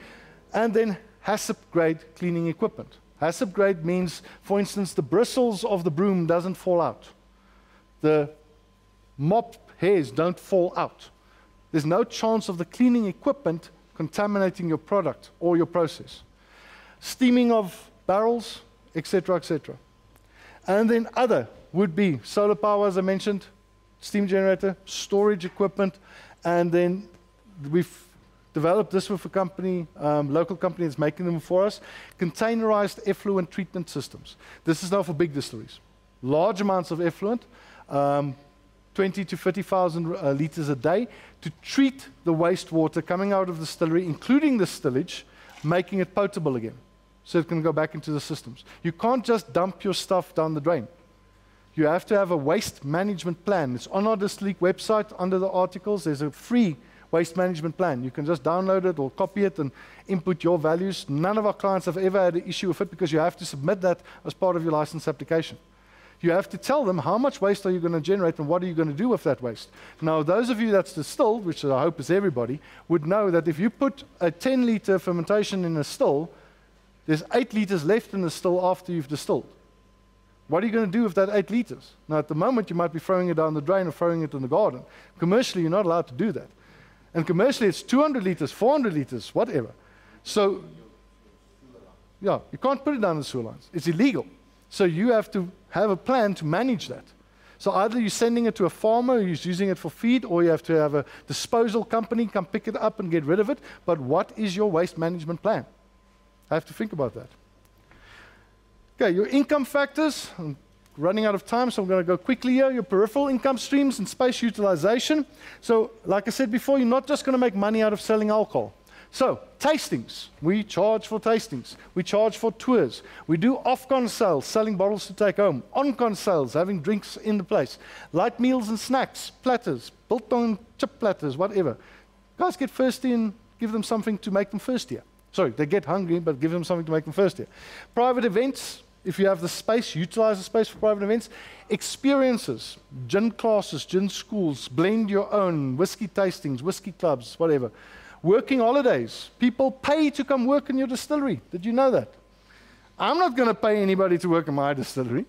And then HACCP grade cleaning equipment. HACCP grade means, for instance, the bristles of the broom doesn't fall out. The mop hairs don't fall out. There's no chance of the cleaning equipment contaminating your product or your process. Steaming of barrels, etc., etc. And then other would be solar power, as I mentioned, steam generator, storage equipment, and then we've developed this with a company, um, local company that's making them for us, containerized effluent treatment systems. This is now for big distilleries. Large amounts of effluent, um, 20 to 50,000 uh, liters a day, to treat the wastewater coming out of the distillery, including the stillage, making it potable again, so it can go back into the systems. You can't just dump your stuff down the drain. You have to have a waste management plan. It's on our Distillique website under the articles. There's a free waste management plan. You can just download it or copy it and input your values. None of our clients have ever had an issue with it because you have to submit that as part of your license application. You have to tell them how much waste are you going to generate and what are you going to do with that waste. Now, those of you that's distilled, which I hope is everybody, would know that if you put a 10 liter fermentation in a still, there's 8 liters left in the still after you've distilled. What are you going to do with that 8 liters? Now, at the moment, you might be throwing it down the drain or throwing it in the garden. Commercially, you're not allowed to do that. And commercially, it's 200 liters, 400 liters, whatever. So, yeah, you can't put it down the sewer lines. It's illegal. So you have to have a plan to manage that. So either you're sending it to a farmer who's using it for feed, or you have to have a disposal company come pick it up and get rid of it. But what is your waste management plan? I have to think about that. Okay, your income factors. I'm running out of time, so I'm going to go quickly here. Your peripheral income streams and space utilization. So, like I said before, you're not just going to make money out of selling alcohol. So, tastings. We charge for tastings. We charge for tours. We do off-con sales, selling bottles to take home. On-con sales, having drinks in the place. Light meals and snacks, platters, biltong chip platters, whatever. Guys get thirsty and give them something to make them thirstier. Sorry, they get hungry, but give them something to make them thirstier. Private events, if you have the space, utilize the space for private events. Experiences, gin classes, gin schools, blend your own, whiskey tastings, whiskey clubs, whatever. Working holidays. People pay to come work in your distillery. Did you know that? I'm not going to pay anybody to work in my distillery.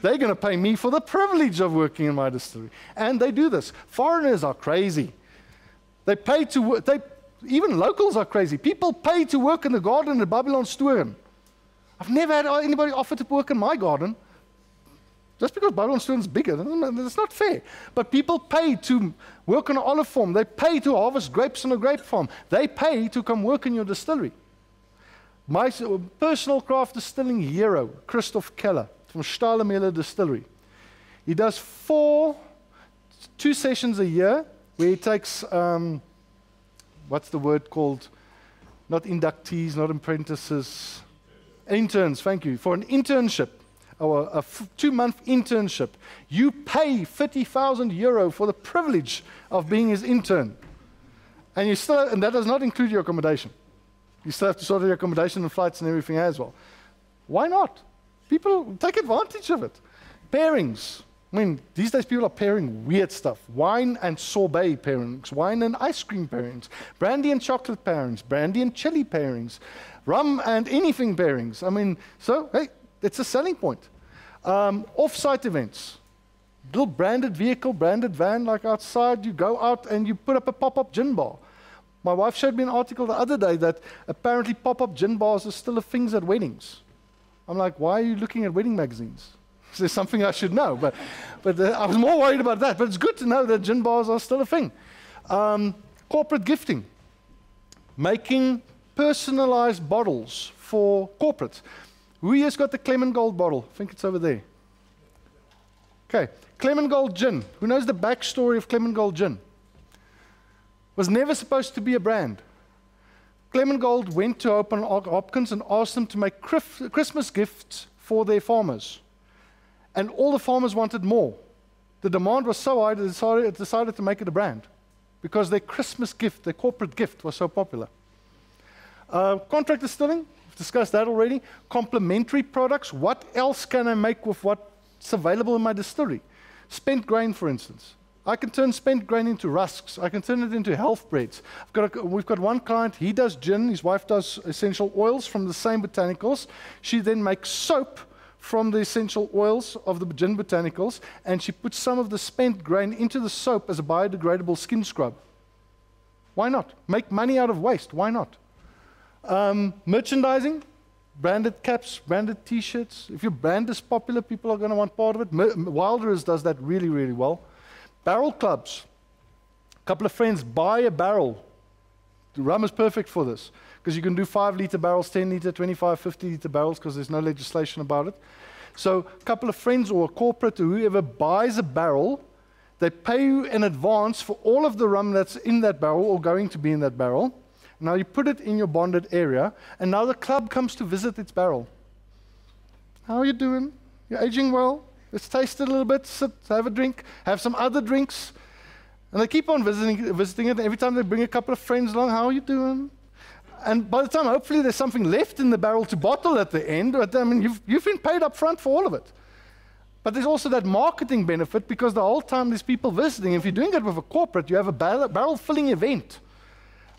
They're going to pay me for the privilege of working in my distillery. And they do this. Foreigners are crazy. They pay to work. They, even locals are crazy. People pay to work in the garden at Babylonstoren. I've never had anybody offer to work in my garden. Just because is bigger, that's not fair. But people pay to work on an olive farm. They pay to harvest grapes on a grape farm. They pay to come work in your distillery. My personal craft distilling hero, Christoph Keller from Stählemühle Distillery. He does four, two sessions a year where he takes, um, what's the word called? Not inductees, not apprentices, interns, thank you, for an internship or a f- two month internship, you pay 50,000 euro for the privilege of being his intern. And, you still, and that does not include your accommodation. You still have to sort out your accommodation and flights and everything as well. Why not? People take advantage of it. Pairings. I mean, these days people are pairing weird stuff. Wine and sorbet pairings, wine and ice cream pairings, brandy and chocolate pairings, brandy and chili pairings, rum and anything pairings. I mean, so, hey, it's a selling point. Um, off-site events. Little branded vehicle, branded van like outside. You go out and you put up a pop-up gin bar. My wife showed me an article the other day that apparently pop up gin bars are still a thing at weddings. I'm like, why are you looking at wedding magazines? *laughs* Is there something I should know? But, but uh, I was more worried about that. But it's good to know that gin bars are still a thing. Um, corporate gifting, making personalized bottles for corporates. Who here's got the Clement Gold bottle? I think it's over there. Okay, Clement Gold gin. Who knows the backstory of Clement Gold gin? Was never supposed to be a brand. Clement Gold went to Hope on Hopkins and asked them to make Christmas gifts for their farmers. And all the farmers wanted more. The demand was so high they decided, decided to make it a brand because their Christmas gift, their corporate gift, was so popular. Uh, contract distilling, we've discussed that already. Complementary products, what else can I make with what's available in my distillery? Spent grain, for instance. I can turn spent grain into rusks. I can turn it into health breads. Got a, we've got one client, he does gin, his wife does essential oils from the same botanicals. She then makes soap from the essential oils of the gin botanicals, and she puts some of the spent grain into the soap as a biodegradable skin scrub. Why not? Make money out of waste. Why not? Um, merchandising, branded caps, branded T-shirts. If your brand is popular, people are going to want part of it. Wilders does that really, really well. Barrel clubs. A couple of friends buy a barrel. The rum is perfect for this because you can do 5 liter barrels, 10 liter, 25, 50 liter barrels because there's no legislation about it. So a couple of friends or a corporate or whoever buys a barrel, they pay you in advance for all of the rum that's in that barrel or going to be in that barrel. Now you put it in your bonded area, and now the club comes to visit its barrel. How are you doing? You're aging well? Let's taste it a little bit, sit, have a drink, have some other drinks. And they keep on visiting, visiting it. Every time they bring a couple of friends along, how are you doing? And by the time, hopefully, there's something left in the barrel to bottle at the end. But I mean, you've, you've been paid up front for all of it. But there's also that marketing benefit because the whole time there's people visiting. If you're doing it with a corporate, you have a barrel, barrel filling event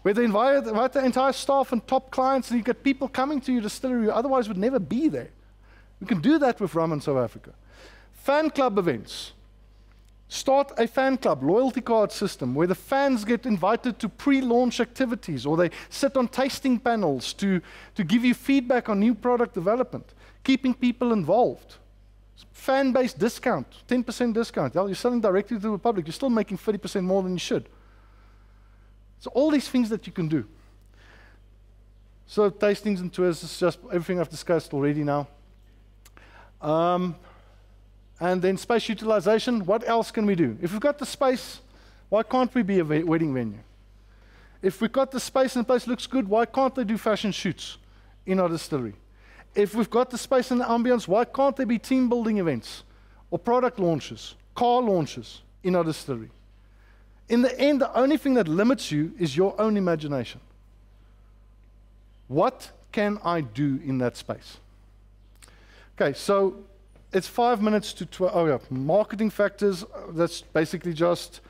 where they invite, invite the entire staff and top clients, and you get people coming to your distillery who otherwise would never be there. We can do that with rum in South Africa. Fan club events. Start a fan club, loyalty card system, where the fans get invited to pre launch activities or they sit on tasting panels to, to give you feedback on new product development, keeping people involved. Fan based discount, 10% discount. You're selling directly to the public, you're still making 30% more than you should. So, all these things that you can do. So, tastings and tours is just everything I've discussed already now. Um, and then space utilization, what else can we do? If we've got the space, why can't we be a wedding venue? If we've got the space and the place looks good, why can't they do fashion shoots in our distillery? If we've got the space and the ambience, why can't there be team building events or product launches, car launches in our distillery? In the end, the only thing that limits you is your own imagination. What can I do in that space? Okay, so it's five minutes to 12. Oh, yeah. Marketing factors, uh, that's basically just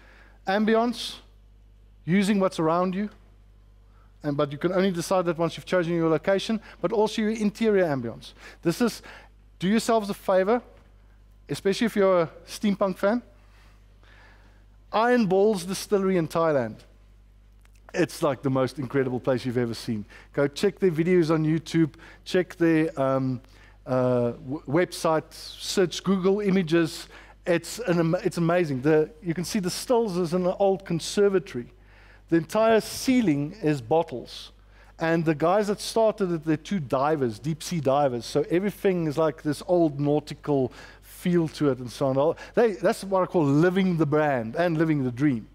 ambience, using what's around you. And, but you can only decide that once you've chosen your location, but also your interior ambience. This is, do yourselves a favor, especially if you're a steampunk fan. Iron Balls Distillery in Thailand. It's like the most incredible place you've ever seen. Go check their videos on YouTube, check their. Um, uh, website, search Google images. It's, an, it's amazing. The, you can see the stills in an old conservatory. The entire ceiling is bottles. And the guys that started it, they're two divers, deep sea divers. So everything is like this old nautical feel to it and so on. They, that's what I call living the brand and living the dream.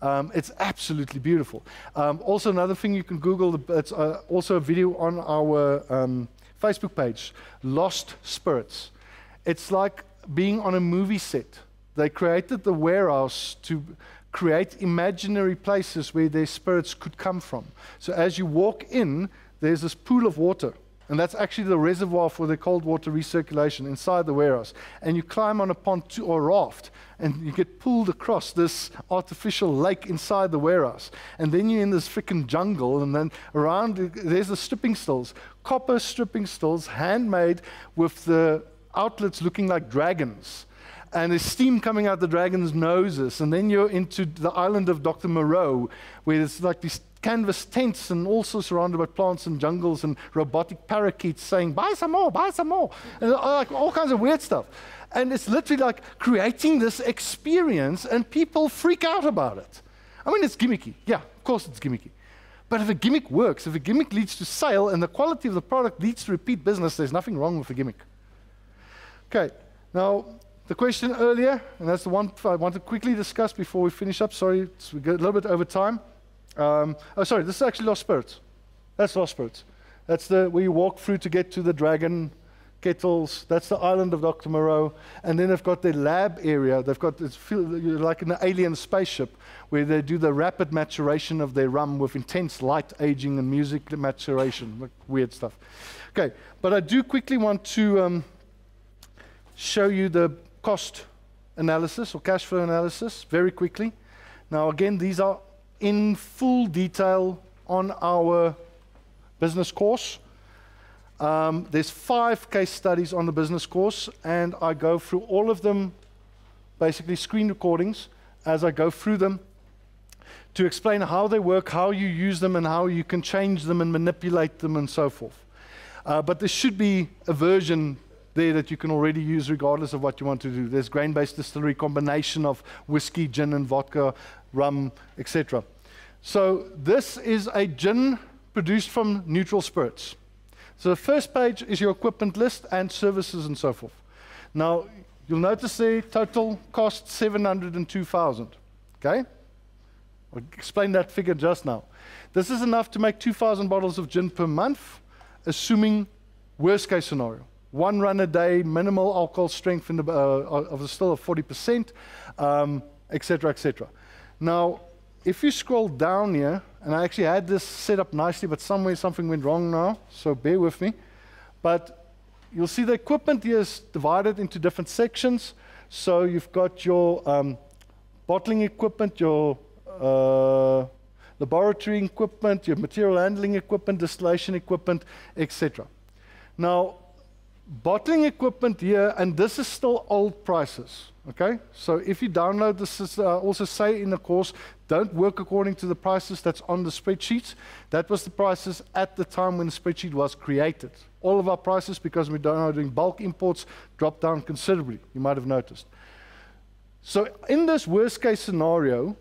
Um, it's absolutely beautiful. Um, also, another thing you can Google, it's uh, also a video on our um, Facebook page, Lost Spirits. It's like being on a movie set. They created the warehouse to create imaginary places where their spirits could come from. So as you walk in, there's this pool of water. And that's actually the reservoir for the cold water recirculation inside the warehouse. And you climb on a pontoon or raft and you get pulled across this artificial lake inside the warehouse. And then you're in this freaking jungle, and then around there's the stripping stills, copper stripping stills, handmade with the outlets looking like dragons. And there's steam coming out the dragon's noses. And then you're into the island of Dr. Moreau, where it's like these canvas tents and also surrounded by plants and jungles and robotic parakeets saying, buy some more, buy some more, and uh, like all kinds of weird stuff. And it's literally like creating this experience, and people freak out about it. I mean, it's gimmicky. Yeah, of course it's gimmicky. But if a gimmick works, if a gimmick leads to sale and the quality of the product leads to repeat business, there's nothing wrong with a gimmick. Okay, now the question earlier, and that's the one I want to quickly discuss before we finish up. Sorry, we get a little bit over time. Um, oh, sorry, this is actually Lost Spirits. That's Lost Spirits. That's the where you walk through to get to the dragon kettles. That's the island of Dr. Moreau. And then they've got their lab area. They've got it's like an alien spaceship where they do the rapid maturation of their rum with intense light aging and music maturation, like weird stuff. Okay, but I do quickly want to um, show you the cost analysis or cash flow analysis very quickly. Now, again, these are in full detail on our business course. Um, there's five case studies on the business course, and I go through all of them, basically screen recordings, as I go through them to explain how they work, how you use them, and how you can change them and manipulate them, and so forth. Uh, but there should be a version there that you can already use regardless of what you want to do. There's grain-based distillery combination of whiskey, gin, and vodka, rum, etc. So this is a gin produced from neutral spirits. So the first page is your equipment list and services and so forth. Now, you'll notice the total cost 702,000. Okay? I'll explain that figure just now. This is enough to make 2,000 bottles of gin per month, assuming worst case scenario one run a day, minimal alcohol strength in the, uh, of the still of 40%, um, etc., etc. Now, if you scroll down here, and I actually had this set up nicely, but somewhere something went wrong now, so bear with me. But you'll see the equipment here is divided into different sections. So you've got your um, bottling equipment, your uh, laboratory equipment, your material handling equipment, distillation equipment, etc. Now, bottling equipment here, and this is still old prices. Okay, so if you download this, is, uh, also say in the course, don't work according to the prices that's on the spreadsheets. That was the prices at the time when the spreadsheet was created. All of our prices, because we're doing bulk imports, dropped down considerably. You might have noticed. So in this worst case scenario,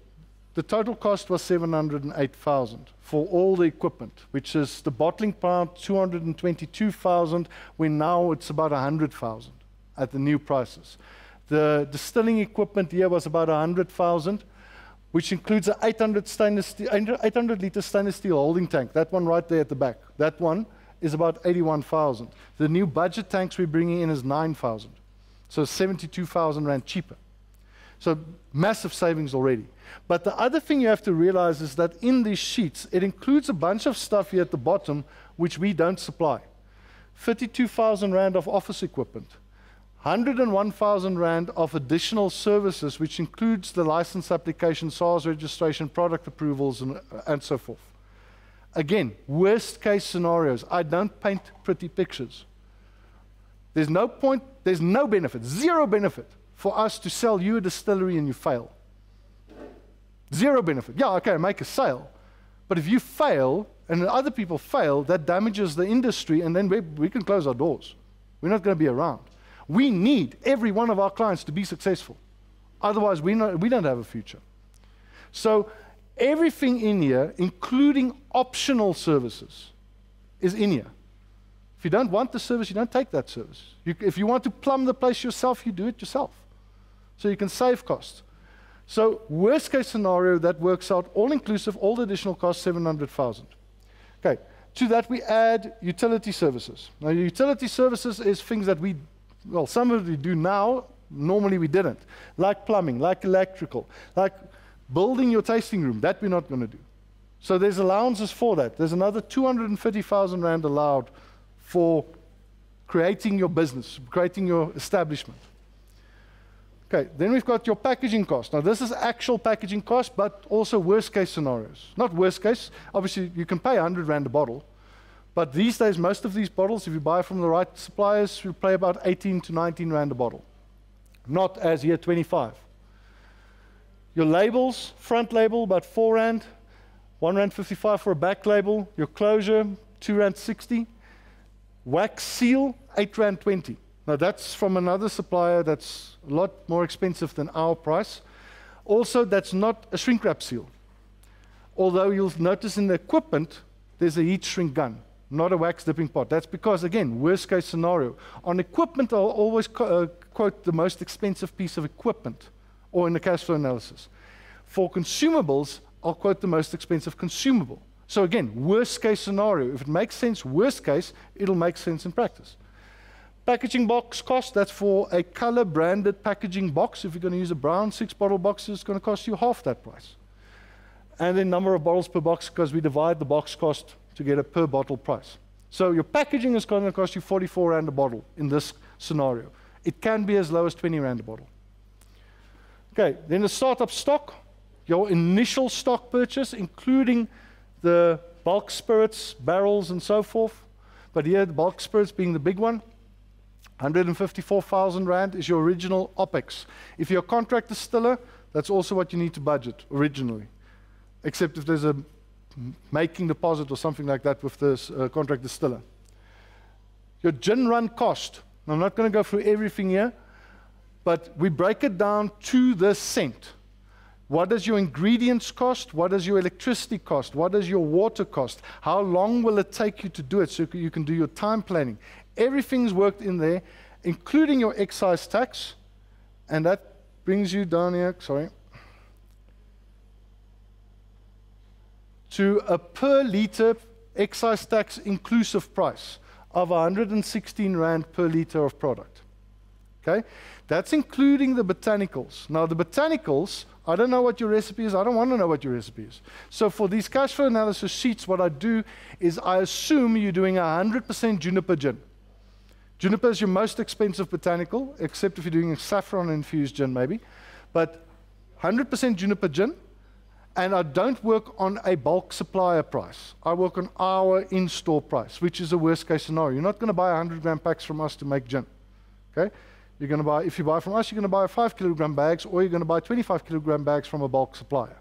the total cost was 708,000 for all the equipment, which is the bottling plant 222,000, when now it's about 100,000 at the new prices. The distilling equipment here was about 100,000, which includes an 800, stainless 800 liter stainless steel holding tank. That one right there at the back. That one is about 81,000. The new budget tanks we're bringing in is 9,000. So 72,000 rand cheaper. So massive savings already. But the other thing you have to realize is that in these sheets, it includes a bunch of stuff here at the bottom which we don't supply. 52,000 Rand of office equipment, 101,000 Rand of additional services, which includes the license application, SARS registration, product approvals, and, and so forth. Again, worst case scenarios. I don't paint pretty pictures. There's no point, there's no benefit, zero benefit for us to sell you a distillery and you fail. Zero benefit. Yeah, okay, make a sale. But if you fail and other people fail, that damages the industry and then we, we can close our doors. We're not going to be around. We need every one of our clients to be successful. Otherwise, we, not, we don't have a future. So, everything in here, including optional services, is in here. If you don't want the service, you don't take that service. You, if you want to plumb the place yourself, you do it yourself. So you can save costs. So worst case scenario, that works out all inclusive, all the additional costs, 700,000. Okay, to that we add utility services. Now utility services is things that we, well, some of we do now, normally we didn't. Like plumbing, like electrical, like building your tasting room, that we're not going to do. So there's allowances for that. There's another 230,000 Rand allowed for creating your business, creating your establishment. Okay, then we've got your packaging cost. Now, this is actual packaging cost, but also worst case scenarios. Not worst case, obviously, you can pay 100 Rand a bottle, but these days, most of these bottles, if you buy from the right suppliers, you pay about 18 to 19 Rand a bottle. Not as here, 25. Your labels, front label, about 4 Rand. 1 Rand 55 for a back label. Your closure, 2 Rand 60. Wax seal, 8 Rand 20. Now that's from another supplier that's a lot more expensive than our price. Also, that's not a shrink wrap seal. Although you'll notice in the equipment, there's a heat shrink gun, not a wax dipping pot. That's because, again, worst case scenario. On equipment, I'll always uh, quote the most expensive piece of equipment or in the cash flow analysis. For consumables, I'll quote the most expensive consumable. So again, worst case scenario. If it makes sense, worst case, it'll make sense in practice. Packaging box cost, that's for a color branded packaging box. If you're going to use a brown six bottle box, it's going to cost you half that price. And then number of bottles per box, because we divide the box cost to get a per bottle price. So your packaging is going to cost you 44 Rand a bottle in this scenario. It can be as low as 20 Rand a bottle. Okay, then the startup stock, your initial stock purchase, including the bulk spirits, barrels, and so forth. But here, the bulk spirits being the big one, 154,000 Rand is your original OPEX. If you're a contract distiller, that's also what you need to budget originally, except if there's a making deposit or something like that with this uh, contract distiller. Your gin run cost. I'm not going to go through everything here, but we break it down to the cent. What does your ingredients cost? What does your electricity cost? What does your water cost? How long will it take you to do it so you can do your time planning? Everything's worked in there, including your excise tax, and that brings you down here, sorry, to a per liter excise tax inclusive price of 116 Rand per liter of product. Okay? That's including the botanicals. Now, the botanicals, I don't know what your recipe is. I don't want to know what your recipe is. So, for these cash flow analysis sheets, what I do is I assume you're doing 100% juniper gin. Juniper is your most expensive botanical, except if you're doing a saffron infused gin, maybe. But 100% juniper gin, and I don't work on a bulk supplier price. I work on our in store price, which is a worst case scenario. You're not going to buy 100 gram packs from us to make gin. Okay? You're going to buy, if you buy from us, you're going to buy 5 kilogram bags, or you're going to buy 25 kilogram bags from a bulk supplier.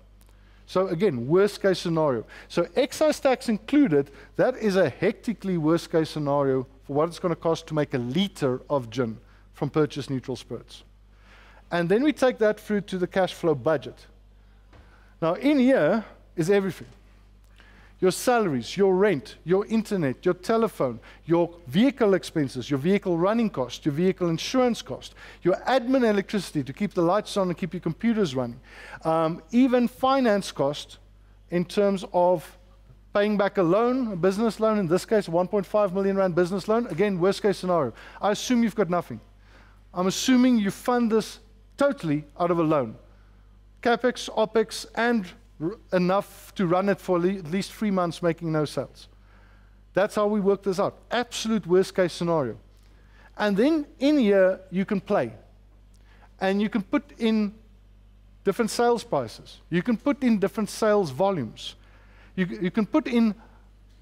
So again, worst case scenario. So excise tax included, that is a hectically worst case scenario for what it's going to cost to make a liter of gin from purchase neutral spirits. And then we take that through to the cash flow budget. Now, in here is everything your salaries, your rent, your internet, your telephone, your vehicle expenses, your vehicle running cost, your vehicle insurance cost, your admin electricity to keep the lights on and keep your computers running, um, even finance cost in terms of paying back a loan, a business loan, in this case, 1.5 million rand business loan. Again, worst case scenario. I assume you've got nothing. I'm assuming you fund this totally out of a loan. CapEx, OPEX, and enough to run it for at least three months making no sales. That's how we work this out. Absolute worst case scenario. And then in here, you can play. And you can put in different sales prices. You can put in different sales volumes. You, you can put in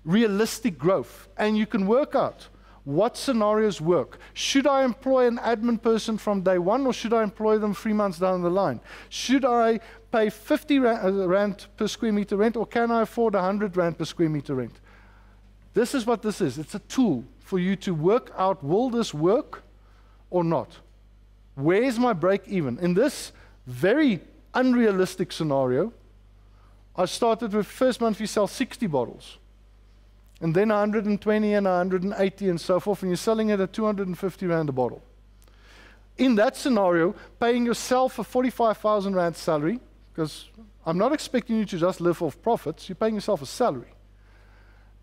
realistic growth. And you can work out what scenarios work. Should I employ an admin person from day one or should I employ them three months down the line? Should I pay 50 uh, rand per square meter rent or can I afford 100 rand per square meter rent? This is what this is. It's a tool for you to work out will this work or not? Where's my break even? In this very unrealistic scenario, I started with first month you sell 60 bottles and then 120 and 180 and so forth, and you're selling it at 250 Rand a bottle. In that scenario, paying yourself a 45,000 Rand salary, because I'm not expecting you to just live off profits, you're paying yourself a salary.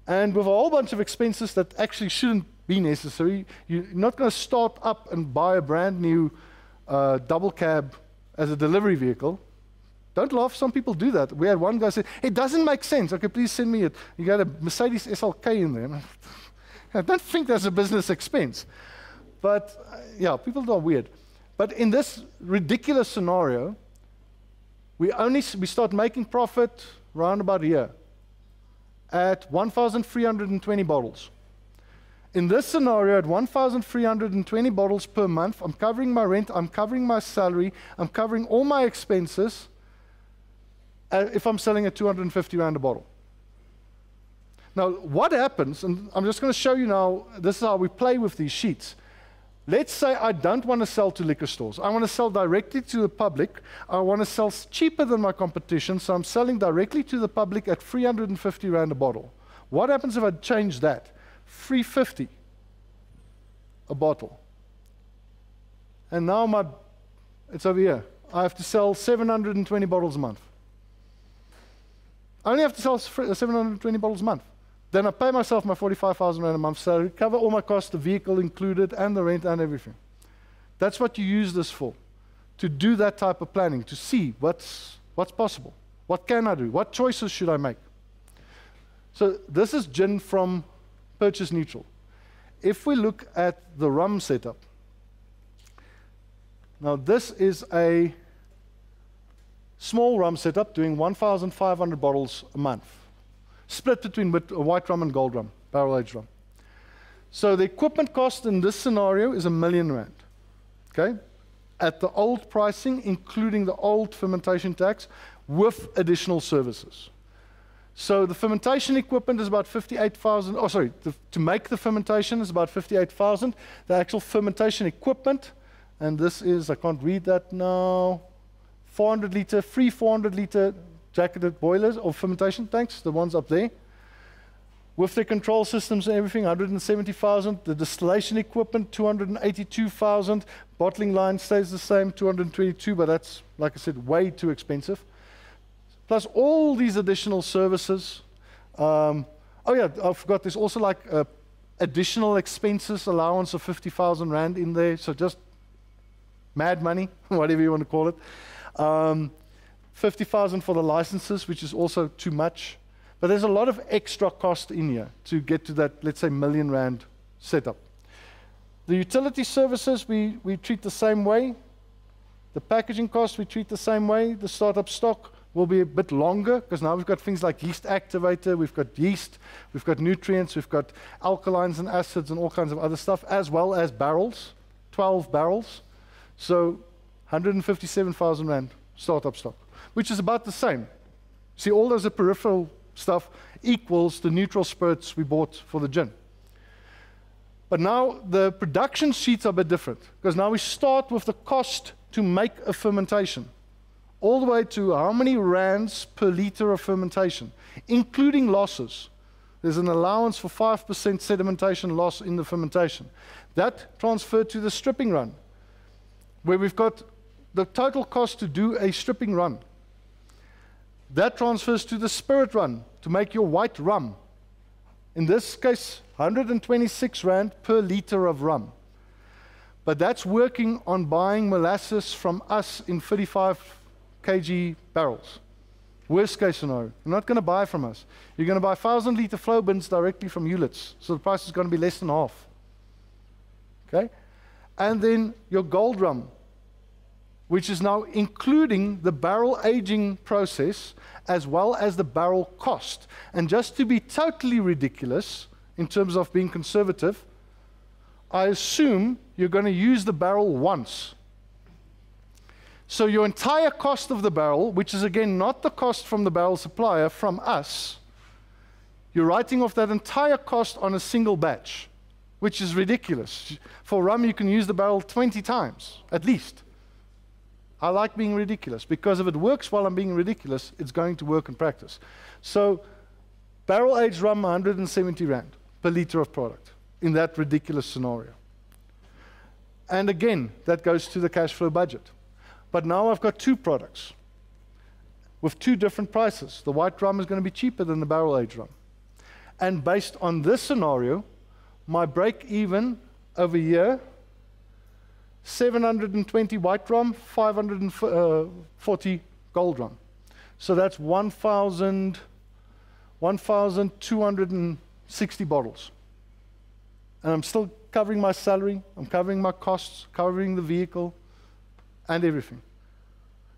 And with a whole bunch of expenses that actually shouldn't be necessary, you're not going to start up and buy a brand new uh, double cab as a delivery vehicle. Don't laugh. Some people do that. We had one guy say, It doesn't make sense. Okay, please send me it. You got a Mercedes SLK in there. *laughs* I don't think that's a business expense. But uh, yeah, people are weird. But in this ridiculous scenario, we only we start making profit around about here at 1,320 bottles. In this scenario, at 1,320 bottles per month, I'm covering my rent, I'm covering my salary, I'm covering all my expenses uh, if I'm selling at 250 Rand a bottle. Now, what happens, and I'm just going to show you now, this is how we play with these sheets. Let's say I don't want to sell to liquor stores. I want to sell directly to the public. I want to sell cheaper than my competition, so I'm selling directly to the public at 350 Rand a bottle. What happens if I change that? 350 a bottle. And now my, it's over here. I have to sell 720 bottles a month. I only have to sell 720 bottles a month. Then I pay myself my 45,000 Rand a month salary, cover all my costs, the vehicle included, and the rent and everything. That's what you use this for, to do that type of planning, to see what's, what's possible. What can I do? What choices should I make? So this is gin from purchase neutral. If we look at the rum setup, now this is a small rum setup doing 1,500 bottles a month, split between uh, white rum and gold rum, barrel aged rum. So the equipment cost in this scenario is a million rand. Okay? At the old pricing, including the old fermentation tax, with additional services. So the fermentation equipment is about 58,000. Oh, sorry, the, to make the fermentation is about 58,000. The actual fermentation equipment, and this is, I can't read that now, 400 liter, free 400 liter jacketed boilers or fermentation tanks, the ones up there. With the control systems and everything, 170,000. The distillation equipment, 282,000. Bottling line stays the same, 222, but that's, like I said, way too expensive. Plus all these additional services. Um, oh yeah, I forgot, there's also like additional expenses allowance of 50,000 Rand in there, so just mad money, *laughs* whatever you want to call it. Um, 50,000 for the licenses, which is also too much. But there's a lot of extra cost in here to get to that, let's say, million rand setup. The utility services we, we treat the same way. The packaging cost we treat the same way. The startup stock will be a bit longer because now we've got things like yeast activator, we've got yeast, we've got nutrients, we've got alkalines and acids and all kinds of other stuff, as well as barrels, 12 barrels. So 157,000 Rand startup stock, which is about the same. See, all those peripheral stuff equals the neutral spirits we bought for the gin. But now the production sheets are a bit different because now we start with the cost to make a fermentation, all the way to how many rands per liter of fermentation, including losses. There's an allowance for 5% sedimentation loss in the fermentation. That transferred to the stripping run, where we've got the total cost to do a stripping run. That transfers to the spirit run to make your white rum. In this case, 126 Rand per liter of rum. But that's working on buying molasses from us in 35 kg barrels. Worst case scenario. You're not going to buy from us. You're going to buy 1,000 liter flow bins directly from Huletts. So the price is going to be less than half. Okay? And then your gold rum which is now including the barrel aging process as well as the barrel cost. And just to be totally ridiculous in terms of being conservative, I assume you're going to use the barrel once. So your entire cost of the barrel, which is again not the cost from the barrel supplier, from us, you're writing off that entire cost on a single batch, which is ridiculous. For rum, you can use the barrel 20 times, at least. I like being ridiculous because if it works while I'm being ridiculous, it's going to work in practice. So, barrel aged rum, 170 Rand per liter of product in that ridiculous scenario. And again, that goes to the cash flow budget. But now I've got two products with two different prices. The white rum is going to be cheaper than the barrel aged rum. And based on this scenario, my break even over here 720 white rum, 540 uh, gold rum. So that's 1,260 bottles. And I'm still covering my salary, I'm covering my costs, covering the vehicle, and everything.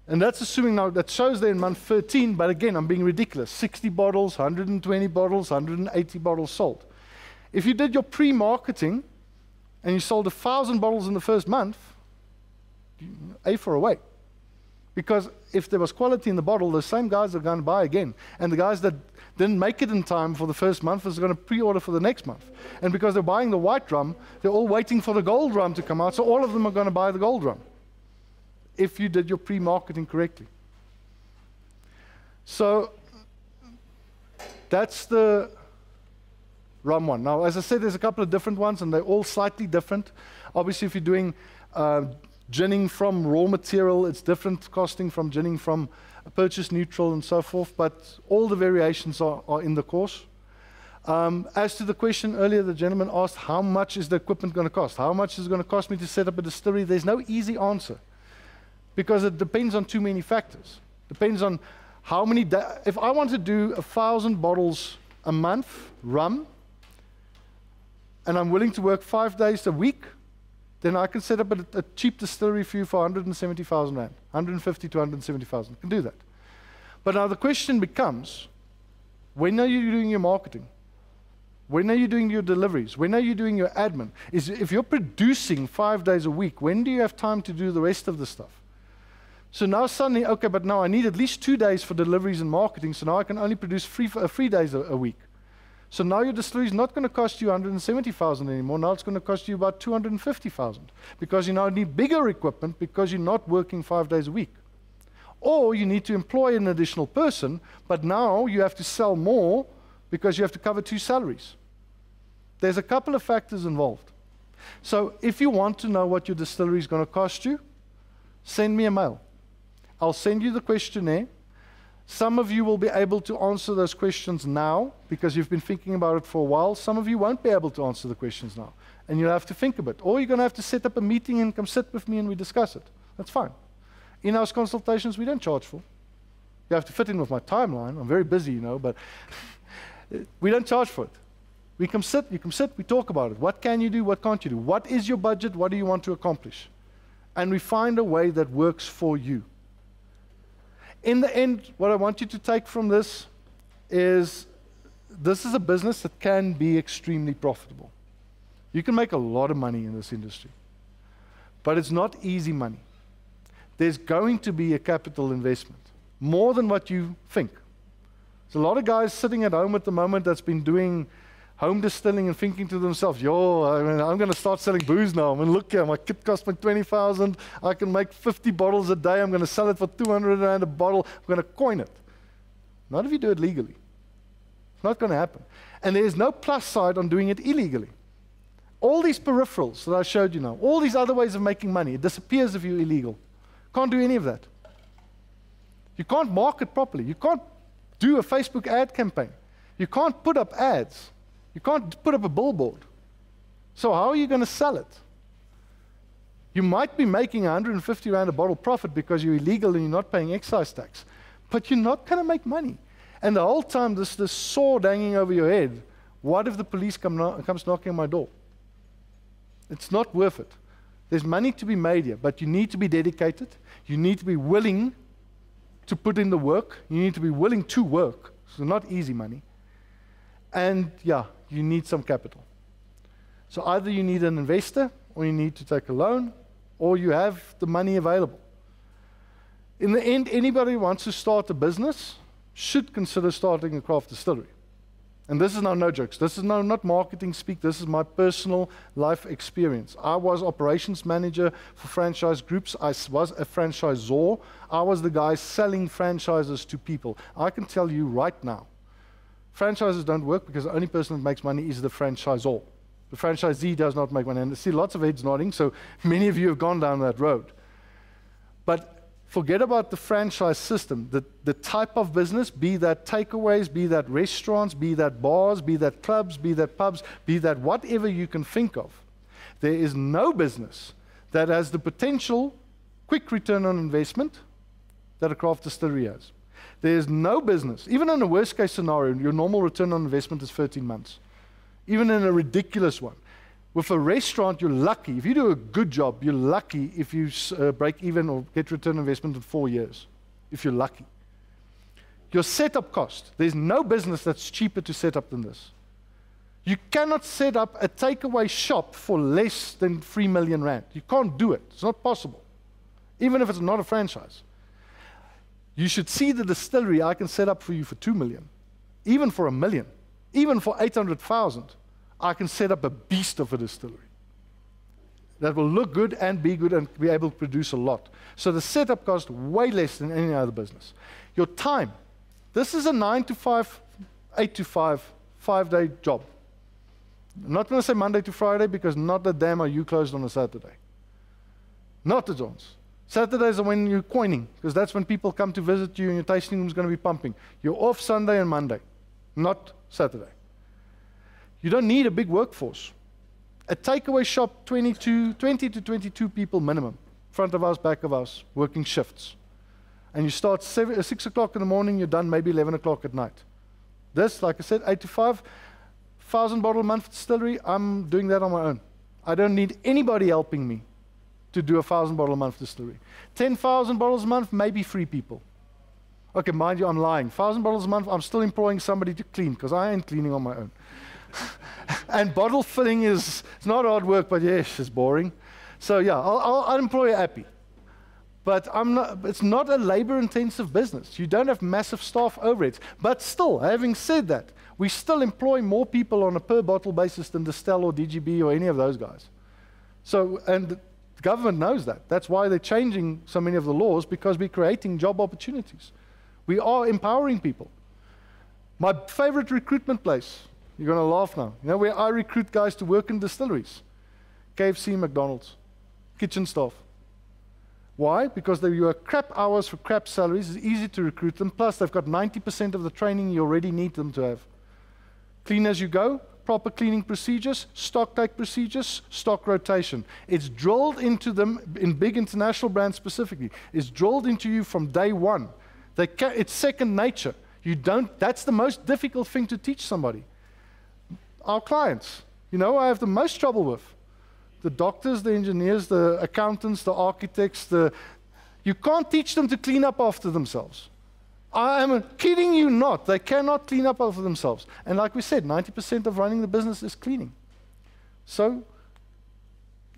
And that's assuming now that shows there in month 13, but again, I'm being ridiculous 60 bottles, 120 bottles, 180 bottles sold. If you did your pre marketing and you sold a thousand bottles in the first month, A for away. Because if there was quality in the bottle, the same guys are going to buy again. And the guys that didn't make it in time for the first month is going to pre order for the next month. And because they're buying the white rum, they're all waiting for the gold rum to come out. So all of them are going to buy the gold rum if you did your pre marketing correctly. So that's the rum one. Now, as I said, there's a couple of different ones, and they're all slightly different. Obviously, if you're doing uh, ginning from raw material, it's different costing from ginning from purchase neutral and so forth, but all the variations are, are in the course. Um, as to the question earlier, the gentleman asked, how much is the equipment going to cost? How much is it going to cost me to set up a distillery? There's no easy answer because it depends on too many factors. Depends on how many, if I want to do a thousand bottles a month, rum, and I'm willing to work five days a week, then I can set up a, a cheap distillery for you for 170,000 rand, 150 to 170,000. Can do that. But now the question becomes, when are you doing your marketing? When are you doing your deliveries? When are you doing your admin? Is if you're producing five days a week, when do you have time to do the rest of the stuff? So now suddenly, okay, but now I need at least two days for deliveries and marketing, so now I can only produce three, uh, three days a, a week. So now your distillery is not going to cost you 170,000 anymore. Now it's going to cost you about 250,000 because you now need bigger equipment because you're not working five days a week. Or you need to employ an additional person, but now you have to sell more because you have to cover two salaries. There's a couple of factors involved. So if you want to know what your distillery is going to cost you, send me a mail. I'll send you the questionnaire. Some of you will be able to answer those questions now because you've been thinking about it for a while. Some of you won't be able to answer the questions now. And you'll have to think a bit. Or you're going to have to set up a meeting and come sit with me and we discuss it. That's fine. In house consultations, we don't charge for. You have to fit in with my timeline. I'm very busy, you know, but *laughs* we don't charge for it. We come sit, you come sit, we talk about it. What can you do? What can't you do? What is your budget? What do you want to accomplish? And we find a way that works for you. In the end, what I want you to take from this is this is a business that can be extremely profitable. You can make a lot of money in this industry, but it's not easy money. There's going to be a capital investment, more than what you think. There's a lot of guys sitting at home at the moment that's been doing home distilling and thinking to themselves, yo, I mean, I'm going to start selling booze now. I mean, look here, my kit cost me 20,000. I can make 50 bottles a day. I'm going to sell it for 200 rand a bottle. I'm going to coin it. Not if you do it legally. It's not going to happen. And there is no plus side on doing it illegally. All these peripherals that I showed you now, all these other ways of making money, it disappears if you're illegal. Can't do any of that. You can't market properly. You can't do a Facebook ad campaign. You can't put up ads. You can't put up a billboard. So, how are you going to sell it? You might be making 150 Rand a bottle profit because you're illegal and you're not paying excise tax, but you're not going to make money. And the whole time, there's this sword hanging over your head. What if the police come no- comes knocking on my door? It's not worth it. There's money to be made here, but you need to be dedicated. You need to be willing to put in the work. You need to be willing to work. It's not easy money. And yeah, you need some capital. So either you need an investor, or you need to take a loan, or you have the money available. In the end, anybody who wants to start a business should consider starting a craft distillery. And this is now no jokes. This is now not marketing speak. This is my personal life experience. I was operations manager for franchise groups. I was a franchisor. I was the guy selling franchises to people. I can tell you right now, franchises don't work because the only person that makes money is the franchisor. The franchisee does not make money. And I see lots of heads nodding, so *laughs* many of you have gone down that road. But forget about the franchise system. The, the type of business, be that takeaways, be that restaurants, be that bars, be that clubs, be that pubs, be that whatever you can think of. There is no business that has the potential quick return on investment that a craft distillery has. There's no business, even in a worst case scenario, your normal return on investment is 13 months. Even in a ridiculous one. With a restaurant, you're lucky. If you do a good job, you're lucky if you uh, break even or get return on investment in four years, if you're lucky. Your setup cost, there's no business that's cheaper to set up than this. You cannot set up a takeaway shop for less than 3 million rand. You can't do it. It's not possible, even if it's not a franchise. You should see the distillery I can set up for you for 2 million, even for a million, even for 800,000. I can set up a beast of a distillery that will look good and be good and be able to produce a lot. So the setup costs way less than any other business. Your time. This is a 9 to 5, 8 to 5, five day job. I'm not going to say Monday to Friday because not the damn are you closed on a Saturday. Not the Johns. Saturdays are when you're coining because that's when people come to visit you and your tasting room is going to be pumping. You're off Sunday and Monday, not Saturday. You don't need a big workforce. A takeaway shop, 22, 20 to 22 people minimum, front of us, back of us, working shifts. And you start seven, uh, 6 o'clock in the morning, you're done maybe 11 o'clock at night. This, like I said, 8 to 5, 1,000 bottle a month distillery, I'm doing that on my own. I don't need anybody helping me to do a 1,000 bottle a month distillery. 10,000 bottles a month, maybe three people. Okay, mind you, I'm lying. 1,000 bottles a month, I'm still employing somebody to clean because I ain't cleaning on my own. *laughs* and bottle filling is it's not hard work, but yes, it's boring. So yeah, I'll, I'll, I'll employ Appy. But I'm not, it's not a labor intensive business. You don't have massive staff overheads. But still, having said that, we still employ more people on a per bottle basis than Distell or DGB or any of those guys. So, and the government knows that. That's why they're changing so many of the laws because we're creating job opportunities. We are empowering people. My favorite recruitment place, you're going to laugh now. You know where I recruit guys to work in distilleries? KFC, McDonald's, kitchen staff. Why? Because they work crap hours for crap salaries. It's easy to recruit them. Plus, they've got 90% of the training you already need them to have. Clean as you go, proper cleaning procedures, stock take procedures, stock rotation. It's drilled into them in big international brands specifically. It's drilled into you from day one. it's second nature. You don't, that's the most difficult thing to teach somebody. Our clients, you know, I have the most trouble with. The doctors, the engineers, the accountants, the architects, the, you can't teach them to clean up after themselves. I am kidding you not. They cannot clean up after themselves. And like we said, 90% of running the business is cleaning. So,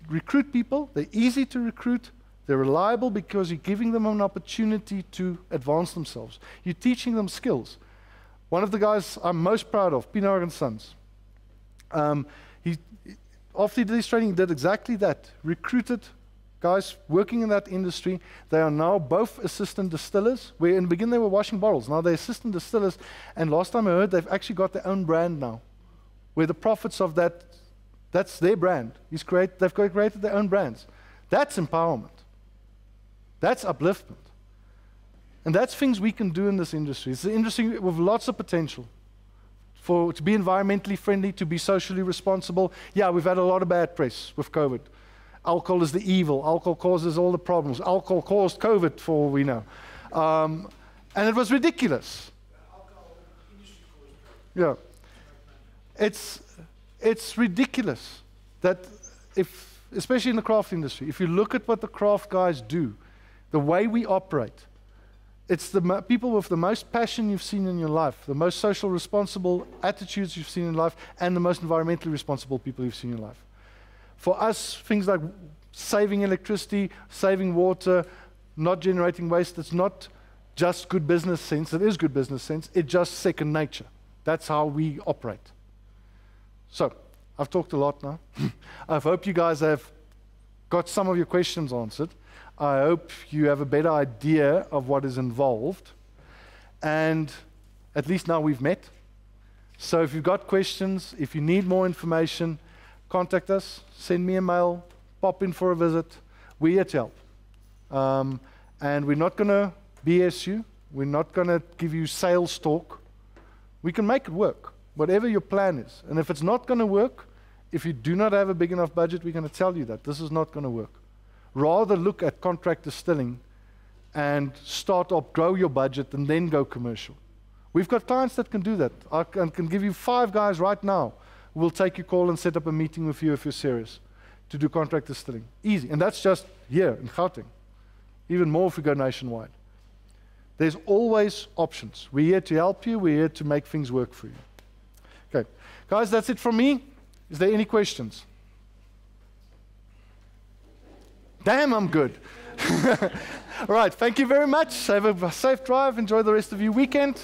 recruit people. They're easy to recruit. They're reliable because you're giving them an opportunity to advance themselves. You're teaching them skills. One of the guys I'm most proud of, Pienaar and Sons, um, he, after he did his training, did exactly that. Recruited guys working in that industry. They are now both assistant distillers, where in the beginning they were washing bottles. Now they're assistant distillers. And last time I heard, they've actually got their own brand now, where the profits of that, that's their brand. He's create, they've created their own brands. That's empowerment. That's upliftment. And that's things we can do in this industry. It's an industry with lots of potential for to be environmentally friendly, to be socially responsible. Yeah, we've had a lot of bad press with COVID. Alcohol is the evil. Alcohol causes all the problems. Alcohol caused COVID, for all we know. Um, and it was ridiculous. Yeah. It's, it's ridiculous that if, especially in the craft industry, if you look at what the craft guys do, the way we operate, it's the people with the most passion you've seen in your life, the most social responsible attitudes you've seen in life, and the most environmentally responsible people you've seen in life. For us, things like saving electricity, saving water, not generating waste, it's not just good business sense. It is good business sense. It's just second nature. That's how we operate. So, I've talked a lot now. *laughs* I hope you guys have got some of your questions answered. I hope you have a better idea of what is involved. And at least now we've met. So if you've got questions, if you need more information, contact us, send me a mail, pop in for a visit. We're here to help. Um, and we're not going to BS you. We're not going to give you sales talk. We can make it work, whatever your plan is. And if it's not going to work, if you do not have a big enough budget, we're going to tell you that this is not going to work. Rather look at contract distilling and start up, grow your budget, and then go commercial. We've got clients that can do that. I can, can give you five guys right now We'll take your call and set up a meeting with you if you're serious to do contract distilling. Easy. And that's just here in Gauteng. Even more if we go nationwide. There's always options. We're here to help you. We're here to make things work for you. Okay. Guys, that's it from me. Is there any questions? Damn, I'm good. *laughs* All right, thank you very much. Have a safe drive. Enjoy the rest of your weekend.